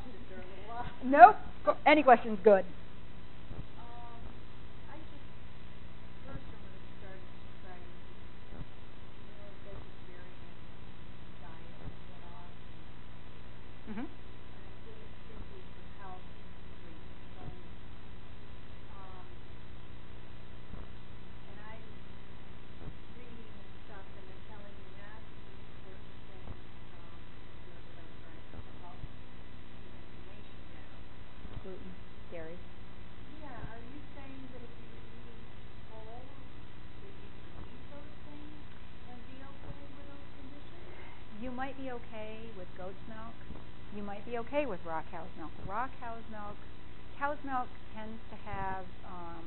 Nope. Any questions? Good. might be okay with goat's milk. You might be okay with raw cow's milk. Raw cow's milk, cow's milk tends to have um,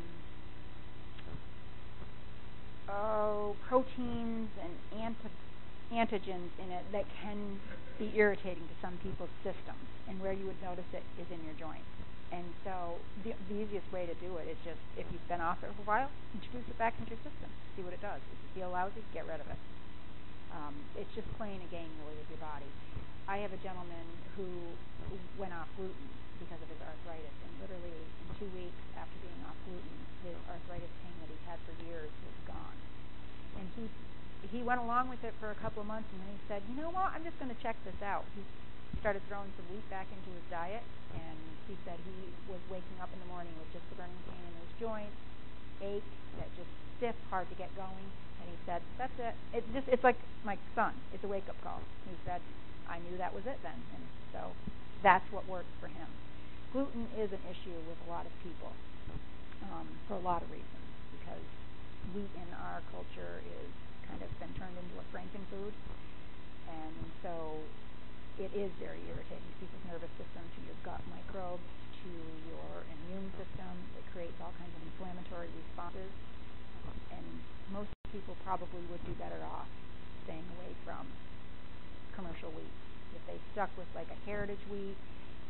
oh proteins and anti antigens in it that can be irritating to some people's systems, and where you would notice it is in your joints. And so the, the easiest way to do it is just if you've been off it for a while, introduce it back into your system, see what it does. If you feel lousy, get rid of it. Um, it's just playing a game really with your body. I have a gentleman who went off gluten because of his arthritis, and literally in two weeks after being off gluten, his arthritis pain that he's had for years was gone. And he he went along with it for a couple of months, and then he said, "You know what? I'm just going to check this out." He started throwing some wheat back into his diet, and he said he was waking up in the morning with just the burning pain in his joints, ache that just stiff, hard to get going. And he said, "That's it. It just it's like my son. It's a wake up call." He said, "I knew that was it then," and so that's what works for him. Gluten is an issue with a lot of people um, for a lot of reasons because wheat in our culture is kind of been turned into a frankenfood, and so it is very irritating to people's nervous system, to your gut microbes, to your immune system. It creates all kinds of inflammatory responses. And most people probably would be better off staying away from commercial wheat. If they stuck with like a heritage wheat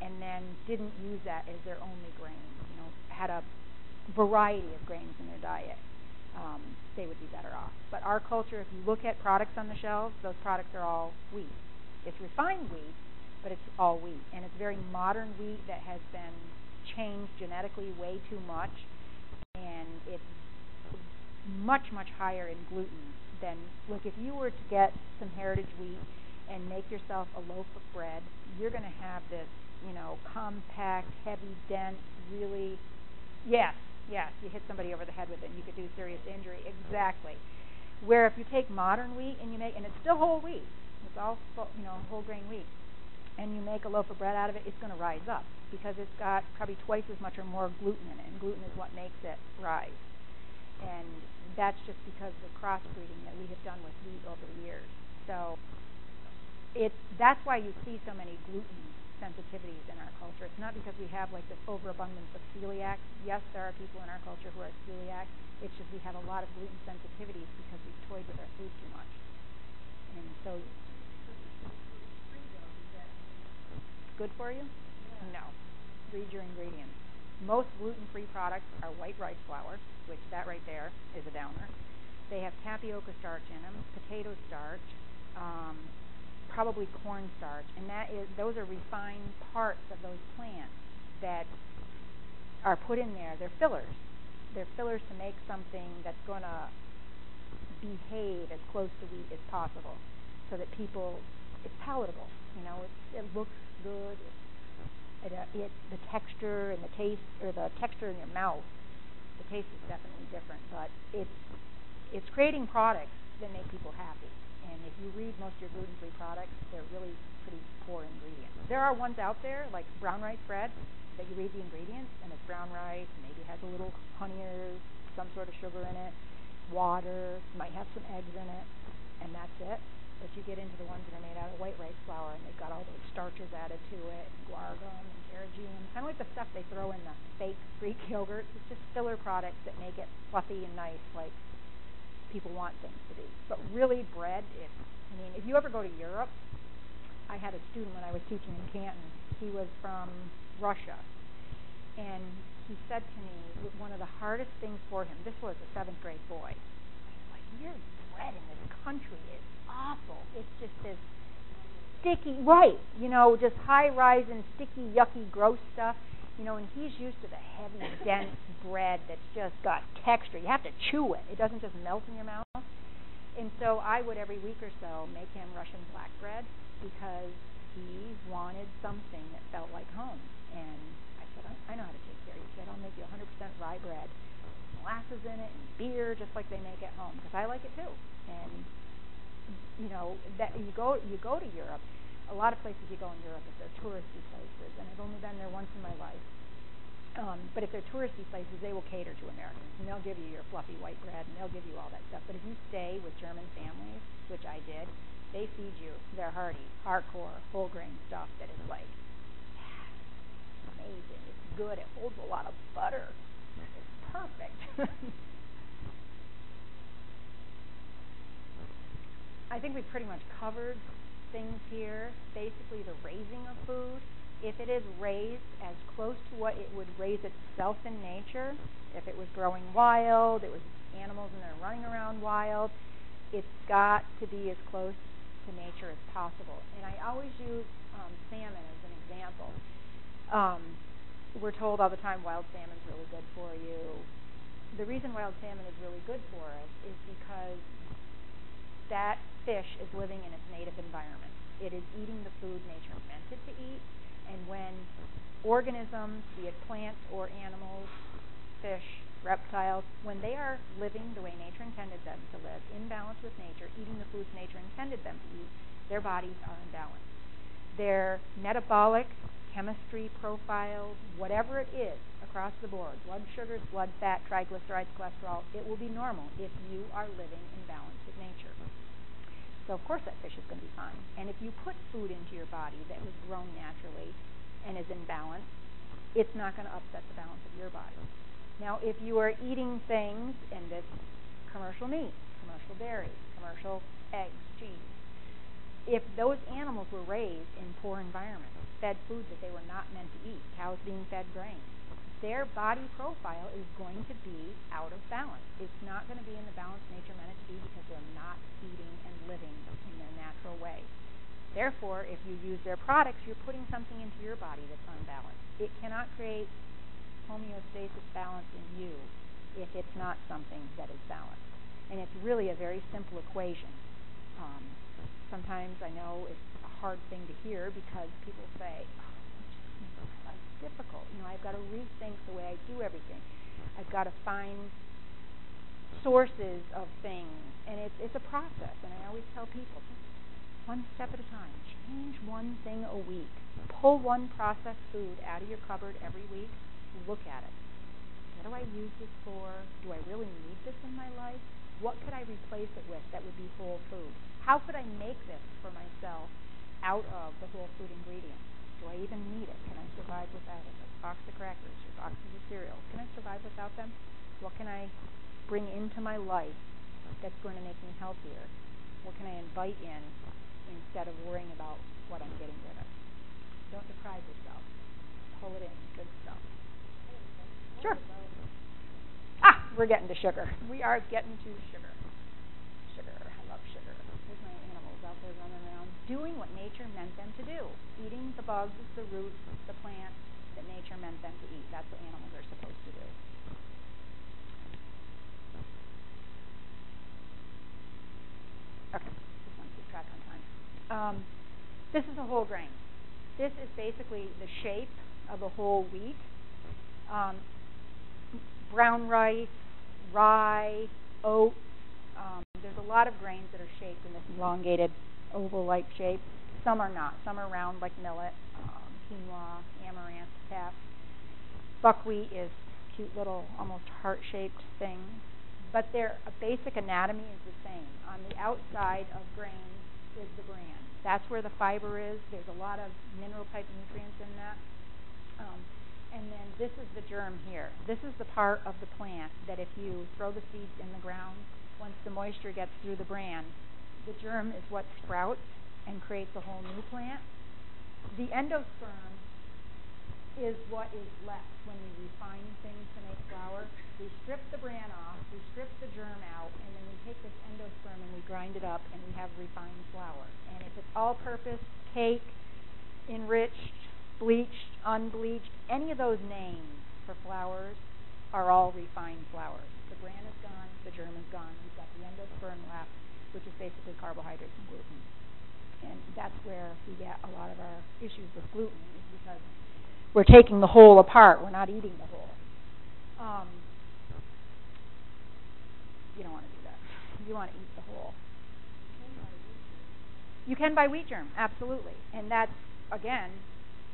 and then didn't use that as their only grain, you know, had a variety of grains in their diet, um, they would be better off. But our culture, if you look at products on the shelves, those products are all wheat. It's refined wheat, but it's all wheat. And it's very modern wheat that has been changed genetically way too much. And it's much, much higher in gluten than, look, if you were to get some heritage wheat and make yourself a loaf of bread, you're going to have this, you know, compact, heavy, dense, really, yes, yes, you hit somebody over the head with it and you could do serious injury. Exactly. Where if you take modern wheat and you make, and it's still whole wheat, it's all you know whole grain wheat, and you make a loaf of bread out of it, it's going to rise up because it's got probably twice as much or more gluten in it, and gluten is what makes it rise. And that's just because of the crossbreeding that we have done with wheat over the years. So it that's why you see so many gluten sensitivities in our culture. It's not because we have like this overabundance of celiacs. Yes, there are people in our culture who are celiac. It's just we have a lot of gluten sensitivities because we've toyed with our food too much. And so good for you? No. Read your ingredients. Most gluten-free products are white rice flour, which that right there is a downer. They have tapioca starch in them, potato starch, um, probably cornstarch, and that is those are refined parts of those plants that are put in there. They're fillers. They're fillers to make something that's going to behave as close to wheat as possible, so that people it's palatable. You know, it, it looks good. It, uh, it the texture and the taste, or the texture in your mouth, the taste is definitely different. But it's it's creating products that make people happy. And if you read most of your gluten-free products, they're really pretty poor ingredients. There are ones out there like brown rice bread that you read the ingredients and it's brown rice, maybe has a little honey or some sort of sugar in it, water, might have some eggs in it, and that's it. But you get into the ones that are made out of white rice flour, and they've got all those starches added to it, and guar gum and carrageenan, kind of like the stuff they throw in the fake Greek yogurts. It's just filler products that make it fluffy and nice, like people want things to be. But really, bread, it's, I mean, if you ever go to Europe, I had a student when I was teaching in Canton. He was from Russia. And he said to me, one of the hardest things for him, this was a seventh grade boy. Like, Your bread in this country is awful. It's just this sticky, right, you know, just high rising, sticky, yucky, gross stuff. You know, and he's used to the heavy, dense bread that's just got texture. You have to chew it. It doesn't just melt in your mouth. And so I would every week or so make him Russian black bread because he wanted something that felt like home. And I said, I, I know how to take care of you, kid. I'll make you 100% rye bread, molasses in it, and beer just like they make at home because I like it too. And you know that you go you go to Europe a lot of places you go in Europe if they're touristy places, and I've only been there once in my life. Um, but if they're touristy places, they will cater to Americans, and they'll give you your fluffy white bread, and they'll give you all that stuff. But if you stay with German families, which I did, they feed you their hearty, hardcore, whole grain stuff that is like, yes, amazing. It's good. It holds a lot of butter. It's perfect. I think we've pretty much covered things here. Basically, the raising of food. If it is raised as close to what it would raise itself in nature, if it was growing wild, it was animals and they're running around wild, it's got to be as close to nature as possible. And I always use um, salmon as an example. Um, we're told all the time wild salmon is really good for you. The reason wild salmon is really good for us is because that fish is living in its native environment. It is eating the food nature meant it to eat. And when organisms, be it plants or animals, fish, reptiles, when they are living the way nature intended them to live, in balance with nature, eating the foods nature intended them to eat, their bodies are in balance. Their metabolic chemistry profiles, whatever it is across the board, blood sugars, blood fat, triglycerides, cholesterol, it will be normal if you are living in balance with nature. So of course that fish is going to be fine. And if you put food into your body that was grown naturally and is in balance, it's not going to upset the balance of your body. Now, if you are eating things in this commercial meat, commercial dairy, commercial eggs, cheese, if those animals were raised in poor environments, fed food that they were not meant to eat, cows being fed grain, their body profile is going to be out of balance. It's not going to be in the balance nature meant it to be because they're not eating and living in their natural way. Therefore, if you use their products, you're putting something into your body that's unbalanced. It cannot create homeostasis balance in you if it's not something that is balanced. And it's really a very simple equation. Um, sometimes I know it's a hard thing to hear because people say, oh, difficult. You know, I've got to rethink the way I do everything. I've got to find sources of things, and it's it's a process. And I always tell people, one step at a time. Change one thing a week. Pull one processed food out of your cupboard every week look at it. What do I use this for? Do I really need this in my life? What could I replace it with that would be whole food? How could I make this for myself out of the whole food ingredients? Do I even need it? Can I survive without it? A box of crackers or boxes of cereal. Can I survive without them? What can I bring into my life that's going to make me healthier? What can I invite in instead of worrying about what I'm getting rid of? Don't deprive yourself. Pull it in. Good stuff. Sure. Ah, we're getting to sugar. We are getting to. Sugar. I love sugar. There's my animals out there running around doing what nature meant them to do. Eating the bugs, the roots, the plants that nature meant them to eat. That's what animals are supposed to do. Okay, just want to keep track on time. Um, this is a whole grain. This is basically the shape of a whole wheat. Um, brown rice, rye, oats. Um, there's a lot of grains that are shaped in this elongated oval-like shape. Some are not. Some are round like millet, um, quinoa, amaranth, teff. Buckwheat is cute little, almost heart-shaped things. But their basic anatomy is the same. On the outside of grains is the bran. That's where the fiber is. There's a lot of mineral-type nutrients in that. Um, and then this is the germ here. This is the part of the plant that if you throw the seeds in the ground, once the moisture gets through the bran, the germ is what sprouts and creates a whole new plant. The endosperm is what is left when we refine things to make flour. We strip the bran off, we strip the germ out, and then we take this endosperm and we grind it up and we have refined flour. And if it's all purpose, cake, enriched, bleached, unbleached, any of those names for flours are all refined flours. The bran is gone, the germ is gone. We've got the endosperm left, which is basically carbohydrates and gluten. And that's where we get a lot of our issues with gluten is because we're taking the whole apart. We're not eating the whole. Um, you don't want to do that. You want to eat the whole. You can buy wheat germ, absolutely. And that's, again,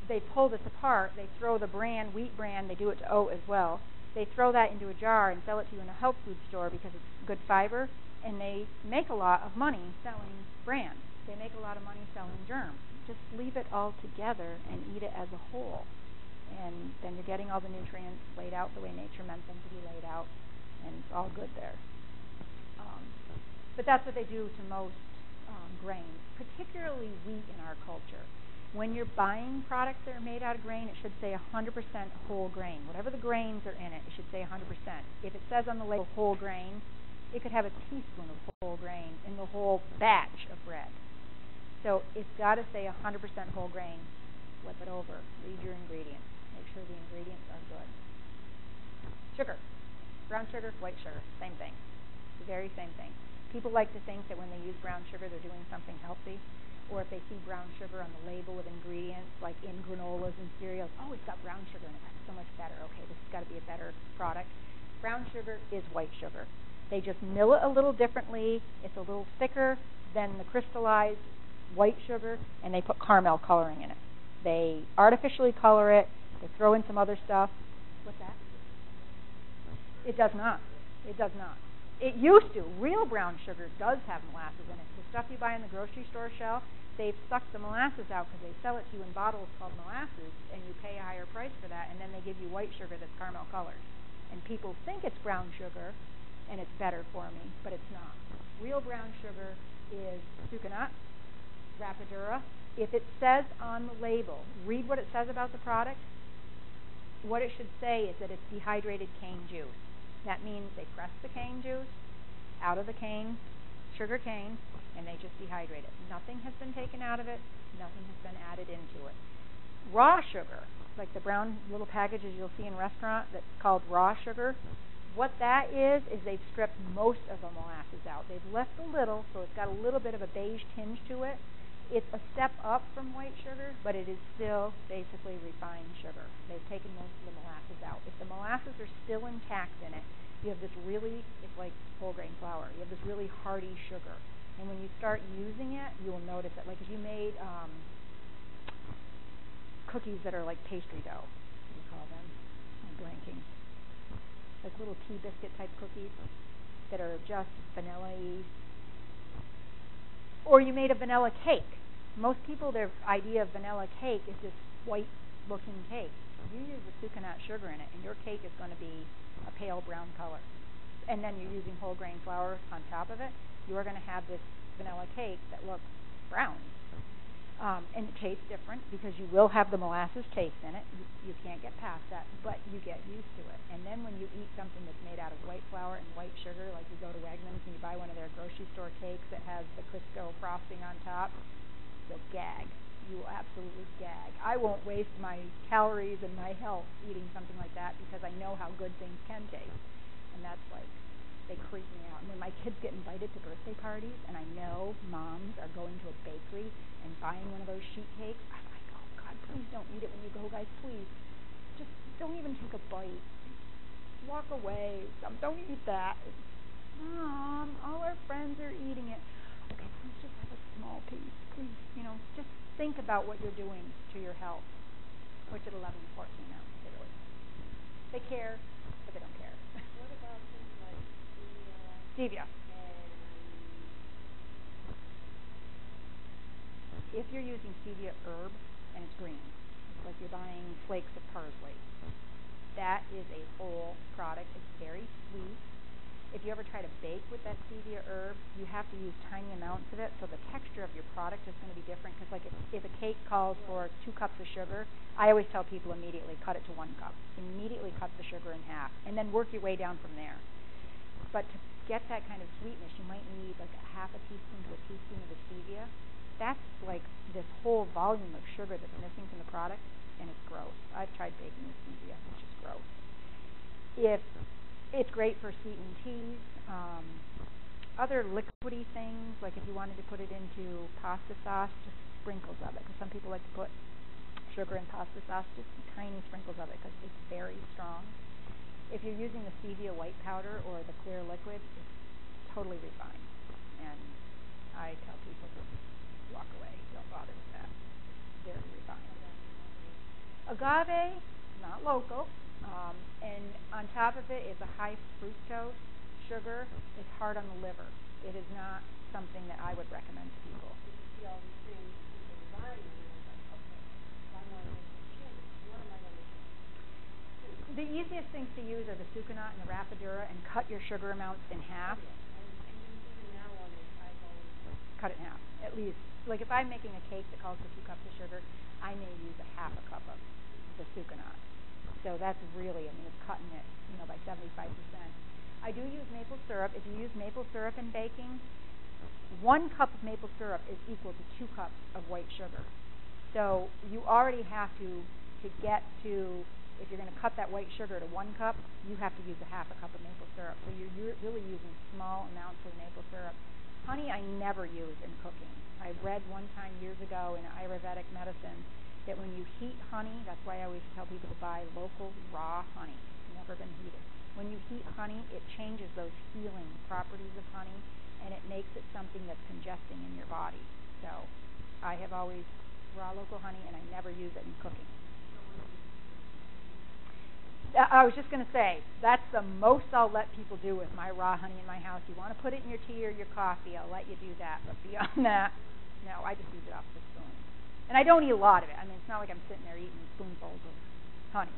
they pull this apart. They throw the bran, wheat bran, they do it to oat as well. They throw that into a jar and sell it to you in a health food store because it's good fiber, and they make a lot of money selling bran. They make a lot of money selling germ. Just leave it all together and eat it as a whole. And then you're getting all the nutrients laid out the way nature meant them to be laid out, and it's all good there. Um, but that's what they do to most um, grains, particularly wheat in our culture. When you're buying products that are made out of grain, it should say 100% whole grain. Whatever the grains are in it, it should say 100%. If it says on the label whole grain, it could have a teaspoon of whole grain in the whole batch of bread. So it's got to say 100% whole grain. Flip it over. Read your ingredients. Make sure the ingredients are good. Sugar. Brown sugar, white sugar, same thing. The very same thing. People like to think that when they use brown sugar, they're doing something healthy. Or if they see brown sugar on the label of ingredients, like in granolas and cereals, oh, it's got brown sugar in it. That's so much better. Okay, this has got to be a better product. Brown sugar is white sugar. They just mill it a little differently. It's a little thicker than the crystallized white sugar, and they put caramel coloring in it. They artificially color it. They throw in some other stuff. What's that? It does not. It does not. It used to. Real brown sugar does have molasses in it. The stuff you buy in the grocery store shelf, they've sucked the molasses out because they sell it to you in bottles called molasses, and you pay a higher price for that, and then they give you white sugar that's caramel colored. And people think it's brown sugar, and it's better for me, but it's not. Real brown sugar is sucanat, Rapadura. If it says on the label, read what it says about the product. What it should say is that it's dehydrated cane juice. That means they press the cane juice out of the cane, sugar cane, and they just dehydrate it. Nothing has been taken out of it, nothing has been added into it. Raw sugar, like the brown little packages you'll see in restaurant that's called raw sugar, what that is is they've stripped most of the molasses out. They've left a little, so it's got a little bit of a beige tinge to it. It's a step up from white sugar, but it is still basically refined sugar. They've taken most of the molasses out. If the molasses are still intact in it, you have this really, it's like whole grain flour. You have this really hearty sugar. And when you start using it, you will notice it. Like if you made um, cookies that are like pastry dough, what do you call them? I'm blanking. Like little tea biscuit type cookies that are just vanilla or you made a vanilla cake. Most people, their idea of vanilla cake is this white looking cake. You use a sucanat sugar in it, and your cake is going to be a pale brown color. And then you're using whole grain flour on top of it. You are going to have this vanilla cake that looks brown. Um, and it tastes different because you will have the molasses taste in it. You, you can't get past that, but you get used to it. And then when you eat something that's made out of white flour and white sugar, like you go to Wegmans and you buy one of their grocery store cakes that has the Crisco frosting on top, you'll gag. You will absolutely gag. I won't waste my calories and my health eating something like that because I know how good things can taste. And that's like they creep me out. And when my kids get invited to birthday parties, and I know moms are going to a bakery and buying one of those sheet cakes, I'm like, oh God, please don't eat it when you go, guys. Please, just don't even take a bite. Walk away. Don't eat that. Mom, all our friends are eating it. Okay, please just have a small piece. Please, you know, just think about what you're doing to your health. Which at 11 and 14 now, they really they care, but they don't care. What about things like Stevia. If you're using stevia herb and it's green, it's like you're buying flakes of parsley. That is a whole product. It's very sweet. If you ever try to bake with that stevia herb, you have to use tiny amounts of it, so the texture of your product is going to be different. Because, like, if, if a cake calls for two cups of sugar, I always tell people immediately cut it to one cup. Immediately cut the sugar in half, and then work your way down from there. But to get that kind of sweetness, you might need like a half a teaspoon to a teaspoon of stevia. That's like this whole volume of sugar that's missing from the product, and it's gross. I've tried baking with stevia; it's just gross. If it's great for sweetened teas, um, other liquidy things, like if you wanted to put it into pasta sauce, just sprinkles of it, because some people like to put sugar in pasta sauce, just tiny sprinkles of it, because it's very strong. If you're using the stevia white powder or the clear liquid, it's totally refined. And I tell people to walk away. Don't bother with that. Very refined. Agave, not local. Um, and on top of it is a high fructose sugar. It's hard on the liver. It is not something that I would recommend to people. You see all these things, people are buying them, and it's like, okay, if I want to make some change, what am I going to do? The easiest things to use are the Sucanat and the Rapadura and cut your sugar amounts in half. And, and even now on this, I've always cut it in half at least. Like if I'm making a cake that calls for two cups of sugar, I may use a half a cup of the sucanat. So that's really, I mean, it's cutting it, you know, by 75%. I do use maple syrup. If you use maple syrup in baking, one cup of maple syrup is equal to two cups of white sugar. So you already have to to get to if you're going to cut that white sugar to one cup, you have to use a half a cup of maple syrup. So you're, you're really using small amounts of maple syrup. Honey, I never use in cooking. I read one time years ago in Ayurvedic medicine that when you heat honey, that's why I always tell people to buy local raw honey, never been heated. When you heat honey, it changes those healing properties of honey and it makes it something that's congesting in your body. So I have always raw local honey and I never use it in cooking. I was just going to say, that's the most I'll let people do with my raw honey in my house. You want to put it in your tea or your coffee, I'll let you do that. But beyond that, no, I just use it off the spoon. And I don't eat a lot of it. I mean, it's not like I'm sitting there eating spoonfuls of honey.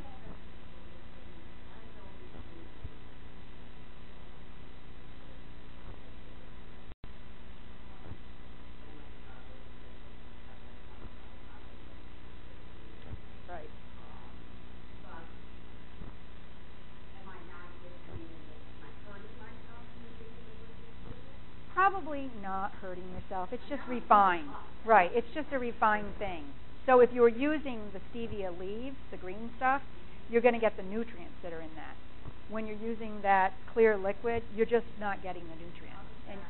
Probably not hurting yourself. It's just refined. Right. It's just a refined thing. So if you're using the stevia leaves, the green stuff, you're going to get the nutrients that are in that. When you're using that clear liquid, you're just not getting the nutrients. And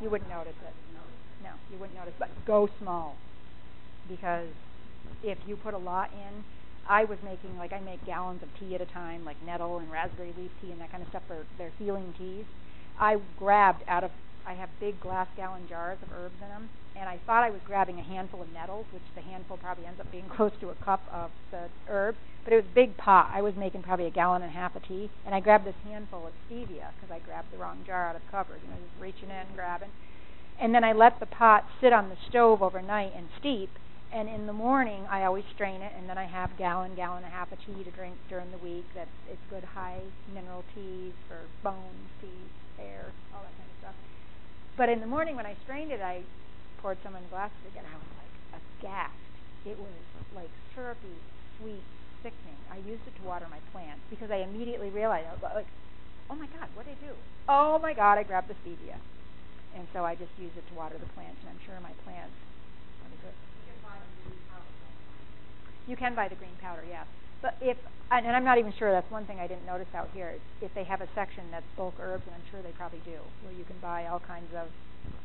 you wouldn't notice it. No, you wouldn't notice. But go small because if you put a lot in, I was making like I make gallons of tea at a time, like nettle and raspberry leaf tea and that kind of stuff for their healing teas. I grabbed out of I have big glass gallon jars of herbs in them, and I thought I was grabbing a handful of nettles, which the handful probably ends up being close to a cup of the herbs, but it was a big pot. I was making probably a gallon and a half of tea, and I grabbed this handful of stevia because I grabbed the wrong jar out of cupboard, you know, just reaching in grabbing. And then I let the pot sit on the stove overnight and steep, and in the morning I always strain it, and then I have gallon, gallon and a half of tea to drink during the week. That's it's good high mineral teas for bones, teeth, hair, all that kind of stuff. But in the morning when I strained it, I poured some in glasses again. I was like aghast. It was like syrupy, sweet, sickening. I used it to water my plants because I immediately realized I was like, oh my god, what did I do? Oh my god, I grabbed the stevia, and so I just used it to water the plants, and I'm sure my plants are good. You can buy the green powder, yes. But if, and I'm not even sure, that's one thing I didn't notice out here, if they have a section that's bulk herbs, and I'm sure they probably do, where you can buy all kinds of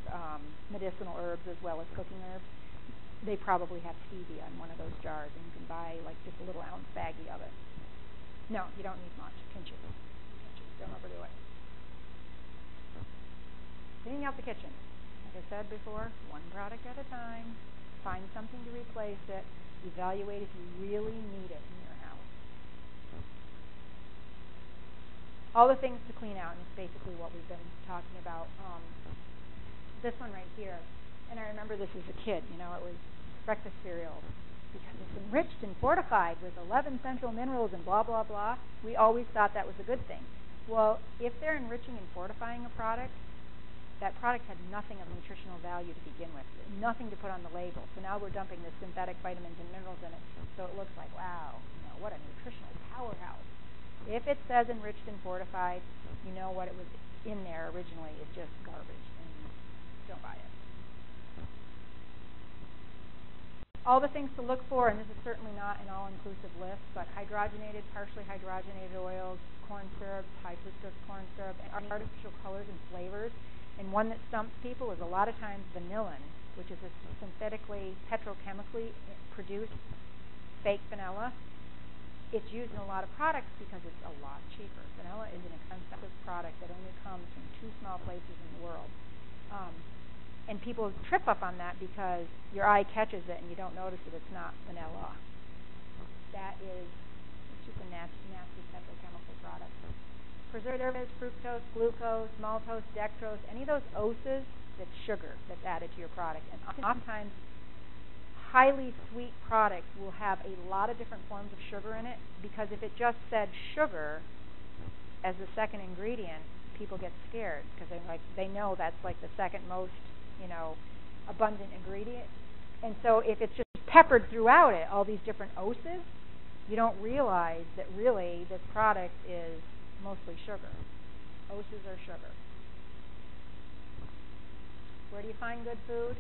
um, medicinal herbs as well as cooking herbs, they probably have stevia in one of those jars, and you can buy like just a little ounce baggie of it. No, you don't need much. Pinch it. Pinch it. Don't overdo it. Cleaning out the kitchen. Like I said before, one product at a time. Find something to replace it Evaluate if you really need it in your house. All the things to clean out, and it's basically what we've been talking about. Um, this one right here, and I remember this as a kid, you know, it was breakfast cereal because it's enriched and fortified with 11 essential minerals and blah, blah, blah. We always thought that was a good thing. Well, if they're enriching and fortifying a product, that product had nothing of nutritional value to begin with, nothing to put on the label. So now we're dumping the synthetic vitamins and minerals in it, so it looks like, wow, you know, what a nutritional powerhouse. If it says enriched and fortified, you know what it was in there originally is just garbage, and don't buy it. All the things to look for, and this is certainly not an all-inclusive list, but hydrogenated, partially hydrogenated oils, corn syrups, high fructose corn syrup, and artificial colors and flavors and one that stumps people is a lot of times vanillin, which is a synthetically, petrochemically produced fake vanilla. It's used in a lot of products because it's a lot cheaper. Vanilla is an expensive product that only comes from two small places in the world. Um, and people trip up on that because your eye catches it and you don't notice that it's not vanilla. That is, it's just a nasty, nasty preservatives, fructose, glucose, maltose, dextrose, any of those oses, that's sugar that's added to your product. And oftentimes, highly sweet products will have a lot of different forms of sugar in it because if it just said sugar as the second ingredient, people get scared because they like they know that's like the second most, you know, abundant ingredient. And so if it's just peppered throughout it, all these different oses, you don't realize that really this product is mostly sugar. Oses are sugar. Where do you find good food?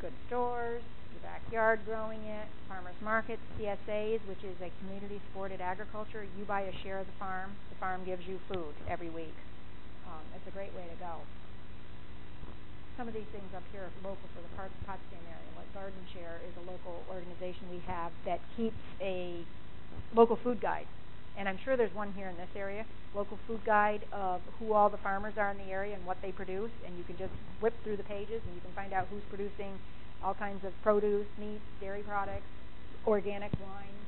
Good stores, your backyard growing it, farmers markets, CSAs, which is a community supported agriculture. You buy a share of the farm, the farm gives you food every week. Um, it's a great way to go. Some of these things up here are local for the Potsdam area, like Garden Share is a local organization we have that keeps a local food guide and I'm sure there's one here in this area, local food guide of who all the farmers are in the area and what they produce, and you can just whip through the pages and you can find out who's producing all kinds of produce, meats, dairy products, organic wines.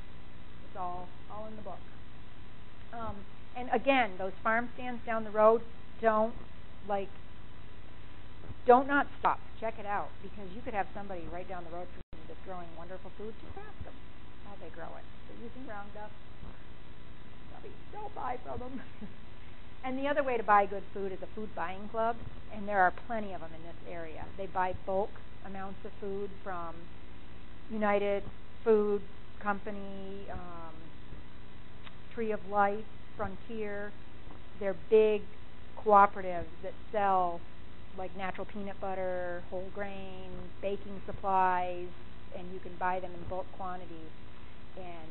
It's all all in the book. Um, and again, those farm stands down the road don't like don't not stop. Check it out because you could have somebody right down the road from you that's growing wonderful food. Just ask them how they grow it. They're using Roundup don't buy from them. and the other way to buy good food is a food buying club, and there are plenty of them in this area. They buy bulk amounts of food from United Food Company, um, Tree of Life, Frontier. They're big cooperatives that sell like natural peanut butter, whole grain, baking supplies, and you can buy them in bulk quantities, and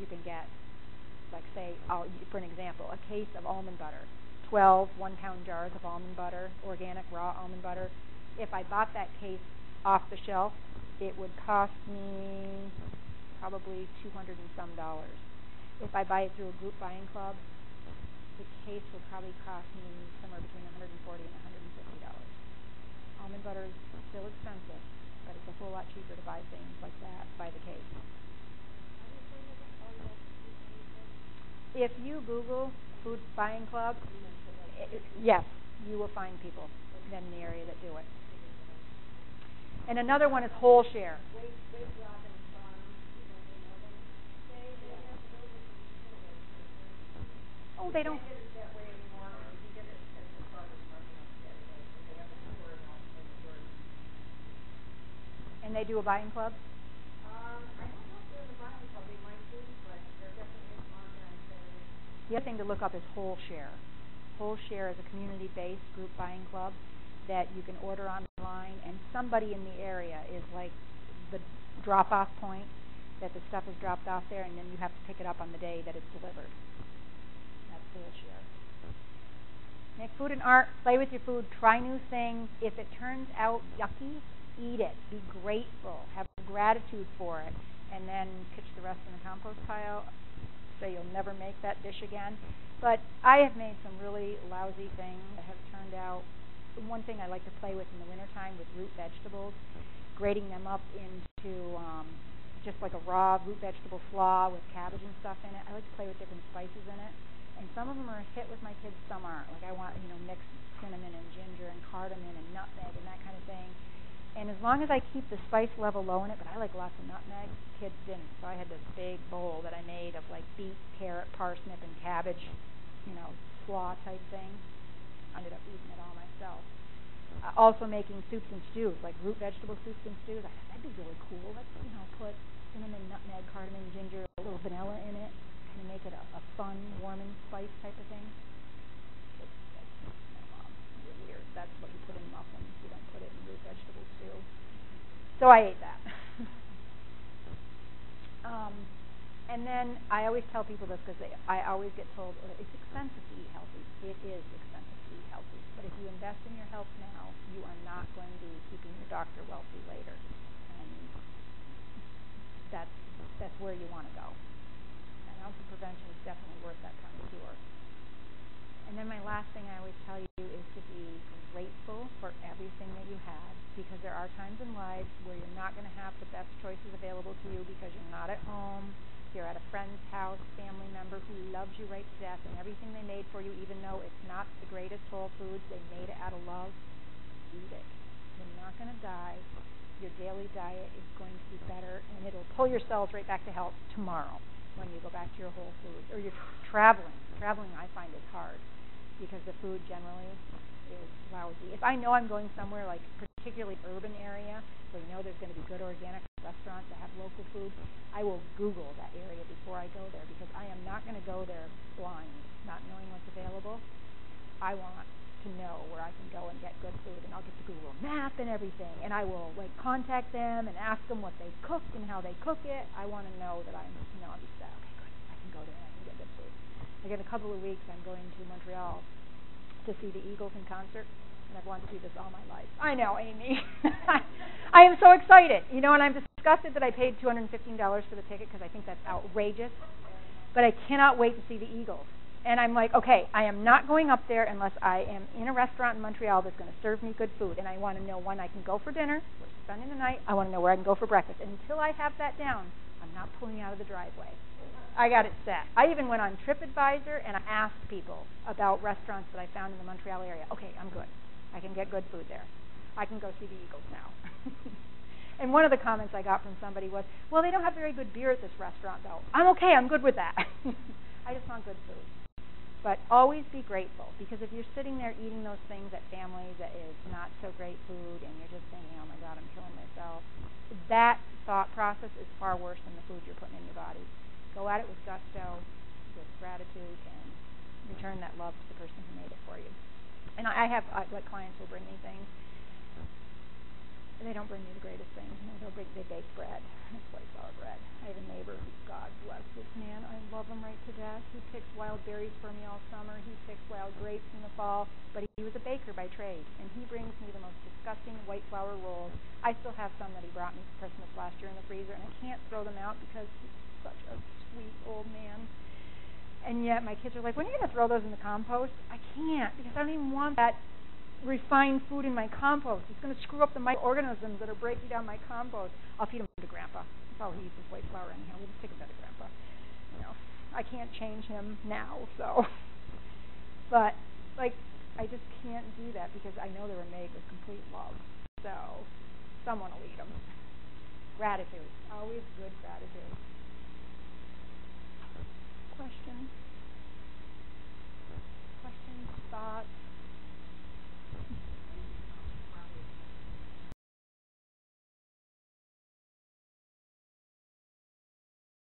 you can get like say, I'll, for an example, a case of almond butter, 12 one-pound jars of almond butter, organic raw almond butter. If I bought that case off the shelf, it would cost me probably 200 and some dollars. If I buy it through a group buying club, the case would probably cost me somewhere between 140 and 150 dollars. Almond butter is still expensive, but it's a whole lot cheaper to buy things like that by the case. If you Google food buying club, it, yes, you will find people in the area that do it. And another one is whole share. Oh, they don't. And they do a buying club? The other thing to look up is Whole Share. Whole Share is a community-based group buying club that you can order online, and somebody in the area is like the drop-off point that the stuff is dropped off there, and then you have to pick it up on the day that it's delivered. That's Whole Share. Make food and art. Play with your food. Try new things. If it turns out yucky, eat it. Be grateful. Have gratitude for it. And then pitch the rest in the compost pile say you'll never make that dish again. But I have made some really lousy things that have turned out. One thing I like to play with in the wintertime with root vegetables, grating them up into um, just like a raw root vegetable slaw with cabbage and stuff in it. I like to play with different spices in it. And some of them are a hit with my kids, some aren't. Like I want, you know, mixed cinnamon and ginger and cardamom and nutmeg and that kind of thing. And as long as I keep the spice level low in it, but I like lots of nutmeg, kids didn't. So I had this big bowl that I made of like beet, carrot, parsnip, and cabbage, you know, slaw type thing. I ended up eating it all myself. Uh, also making soups and stews, like root vegetable soups and stews. I thought that'd be really cool. Let's, you know, put cinnamon, nutmeg, cardamom, ginger, a little vanilla in it, kind of make it a, a fun, warming spice type of thing. that's what you put in muffins. You don't put it in root vegetable stew. So I ate that. um, and then I always tell people this because I always get told it's expensive to eat healthy. It is expensive to eat healthy. But if you invest in your health now, you are not going to be keeping your doctor wealthy later. And that's that's where you want to go. An ounce prevention is definitely worth that pound of cure. And then my last thing I always tell you is to be grateful for everything that you have because there are times in life where you're not going to have the best choices available to you because you're not at home, you're at a friend's house, family member who loves you right to death and everything they made for you, even though it's not the greatest whole foods, they made it out of love, eat it. You're not going to die. your daily diet is going to be better, and it'll pull your cells right back to health tomorrow when you go back to your whole foods. Or you're traveling. Traveling, I find, is hard because the food generally is lousy. If I know I'm going somewhere like particularly urban area where you know there's going to be good organic restaurants that have local food, I will Google that area before I go there because I am not going to go there blind, not knowing what's available. I want to know where I can go and get good food, and I'll get the Google map and everything, and I will like contact them and ask them what they cook and how they cook it. I want to know that I'm, you know, I'm just that okay, good. I can go there and I can get good food. Like in a couple of weeks, I'm going to Montreal to see the Eagles in concert, and I've wanted to do this all my life. I know, Amy. I am so excited. You know, and I'm disgusted that I paid $215 for the ticket because I think that's outrageous. But I cannot wait to see the Eagles. And I'm like, okay, I am not going up there unless I am in a restaurant in Montreal that's going to serve me good food. And I want to know when I can go for dinner, we're spending the night. I want to know where I can go for breakfast. And until I have that down, I'm not pulling out of the driveway. I got it set. I even went on TripAdvisor and I asked people about restaurants that I found in the Montreal area. Okay, I'm good. I can get good food there. I can go see the Eagles now. and one of the comments I got from somebody was, "Well, they don't have very good beer at this restaurant, though." I'm okay. I'm good with that. I just want good food. But always be grateful because if you're sitting there eating those things at families that is not so great food and you're just thinking, oh my God, I'm killing myself, that thought process is far worse than the food you're putting in your body. Go at it with gusto, with gratitude, and return that love to the person who made it for you. And I have uh, like clients will bring me things they don't bring me the greatest things. You know, they'll bring they bake bread. It's white flour bread. I have a neighbor who God bless this man. I love him right to death. He picks wild berries for me all summer. He picks wild grapes in the fall. But he was a baker by trade, and he brings me the most disgusting white flour rolls. I still have some that he brought me for Christmas last year in the freezer, and I can't throw them out because such a sweet old man. And yet my kids are like, when are you going to throw those in the compost? I can't because I don't even want that refined food in my compost. It's going to screw up the microorganisms that are breaking down my compost. I'll feed them to Grandpa. That's all he eats is white flour anyhow. We'll just take him to Grandpa. You know, I can't change him now, so. But like, I just can't do that because I know they were made with complete love. So, someone will eat them. Gratitude, always good gratitude questions? Questions, thoughts?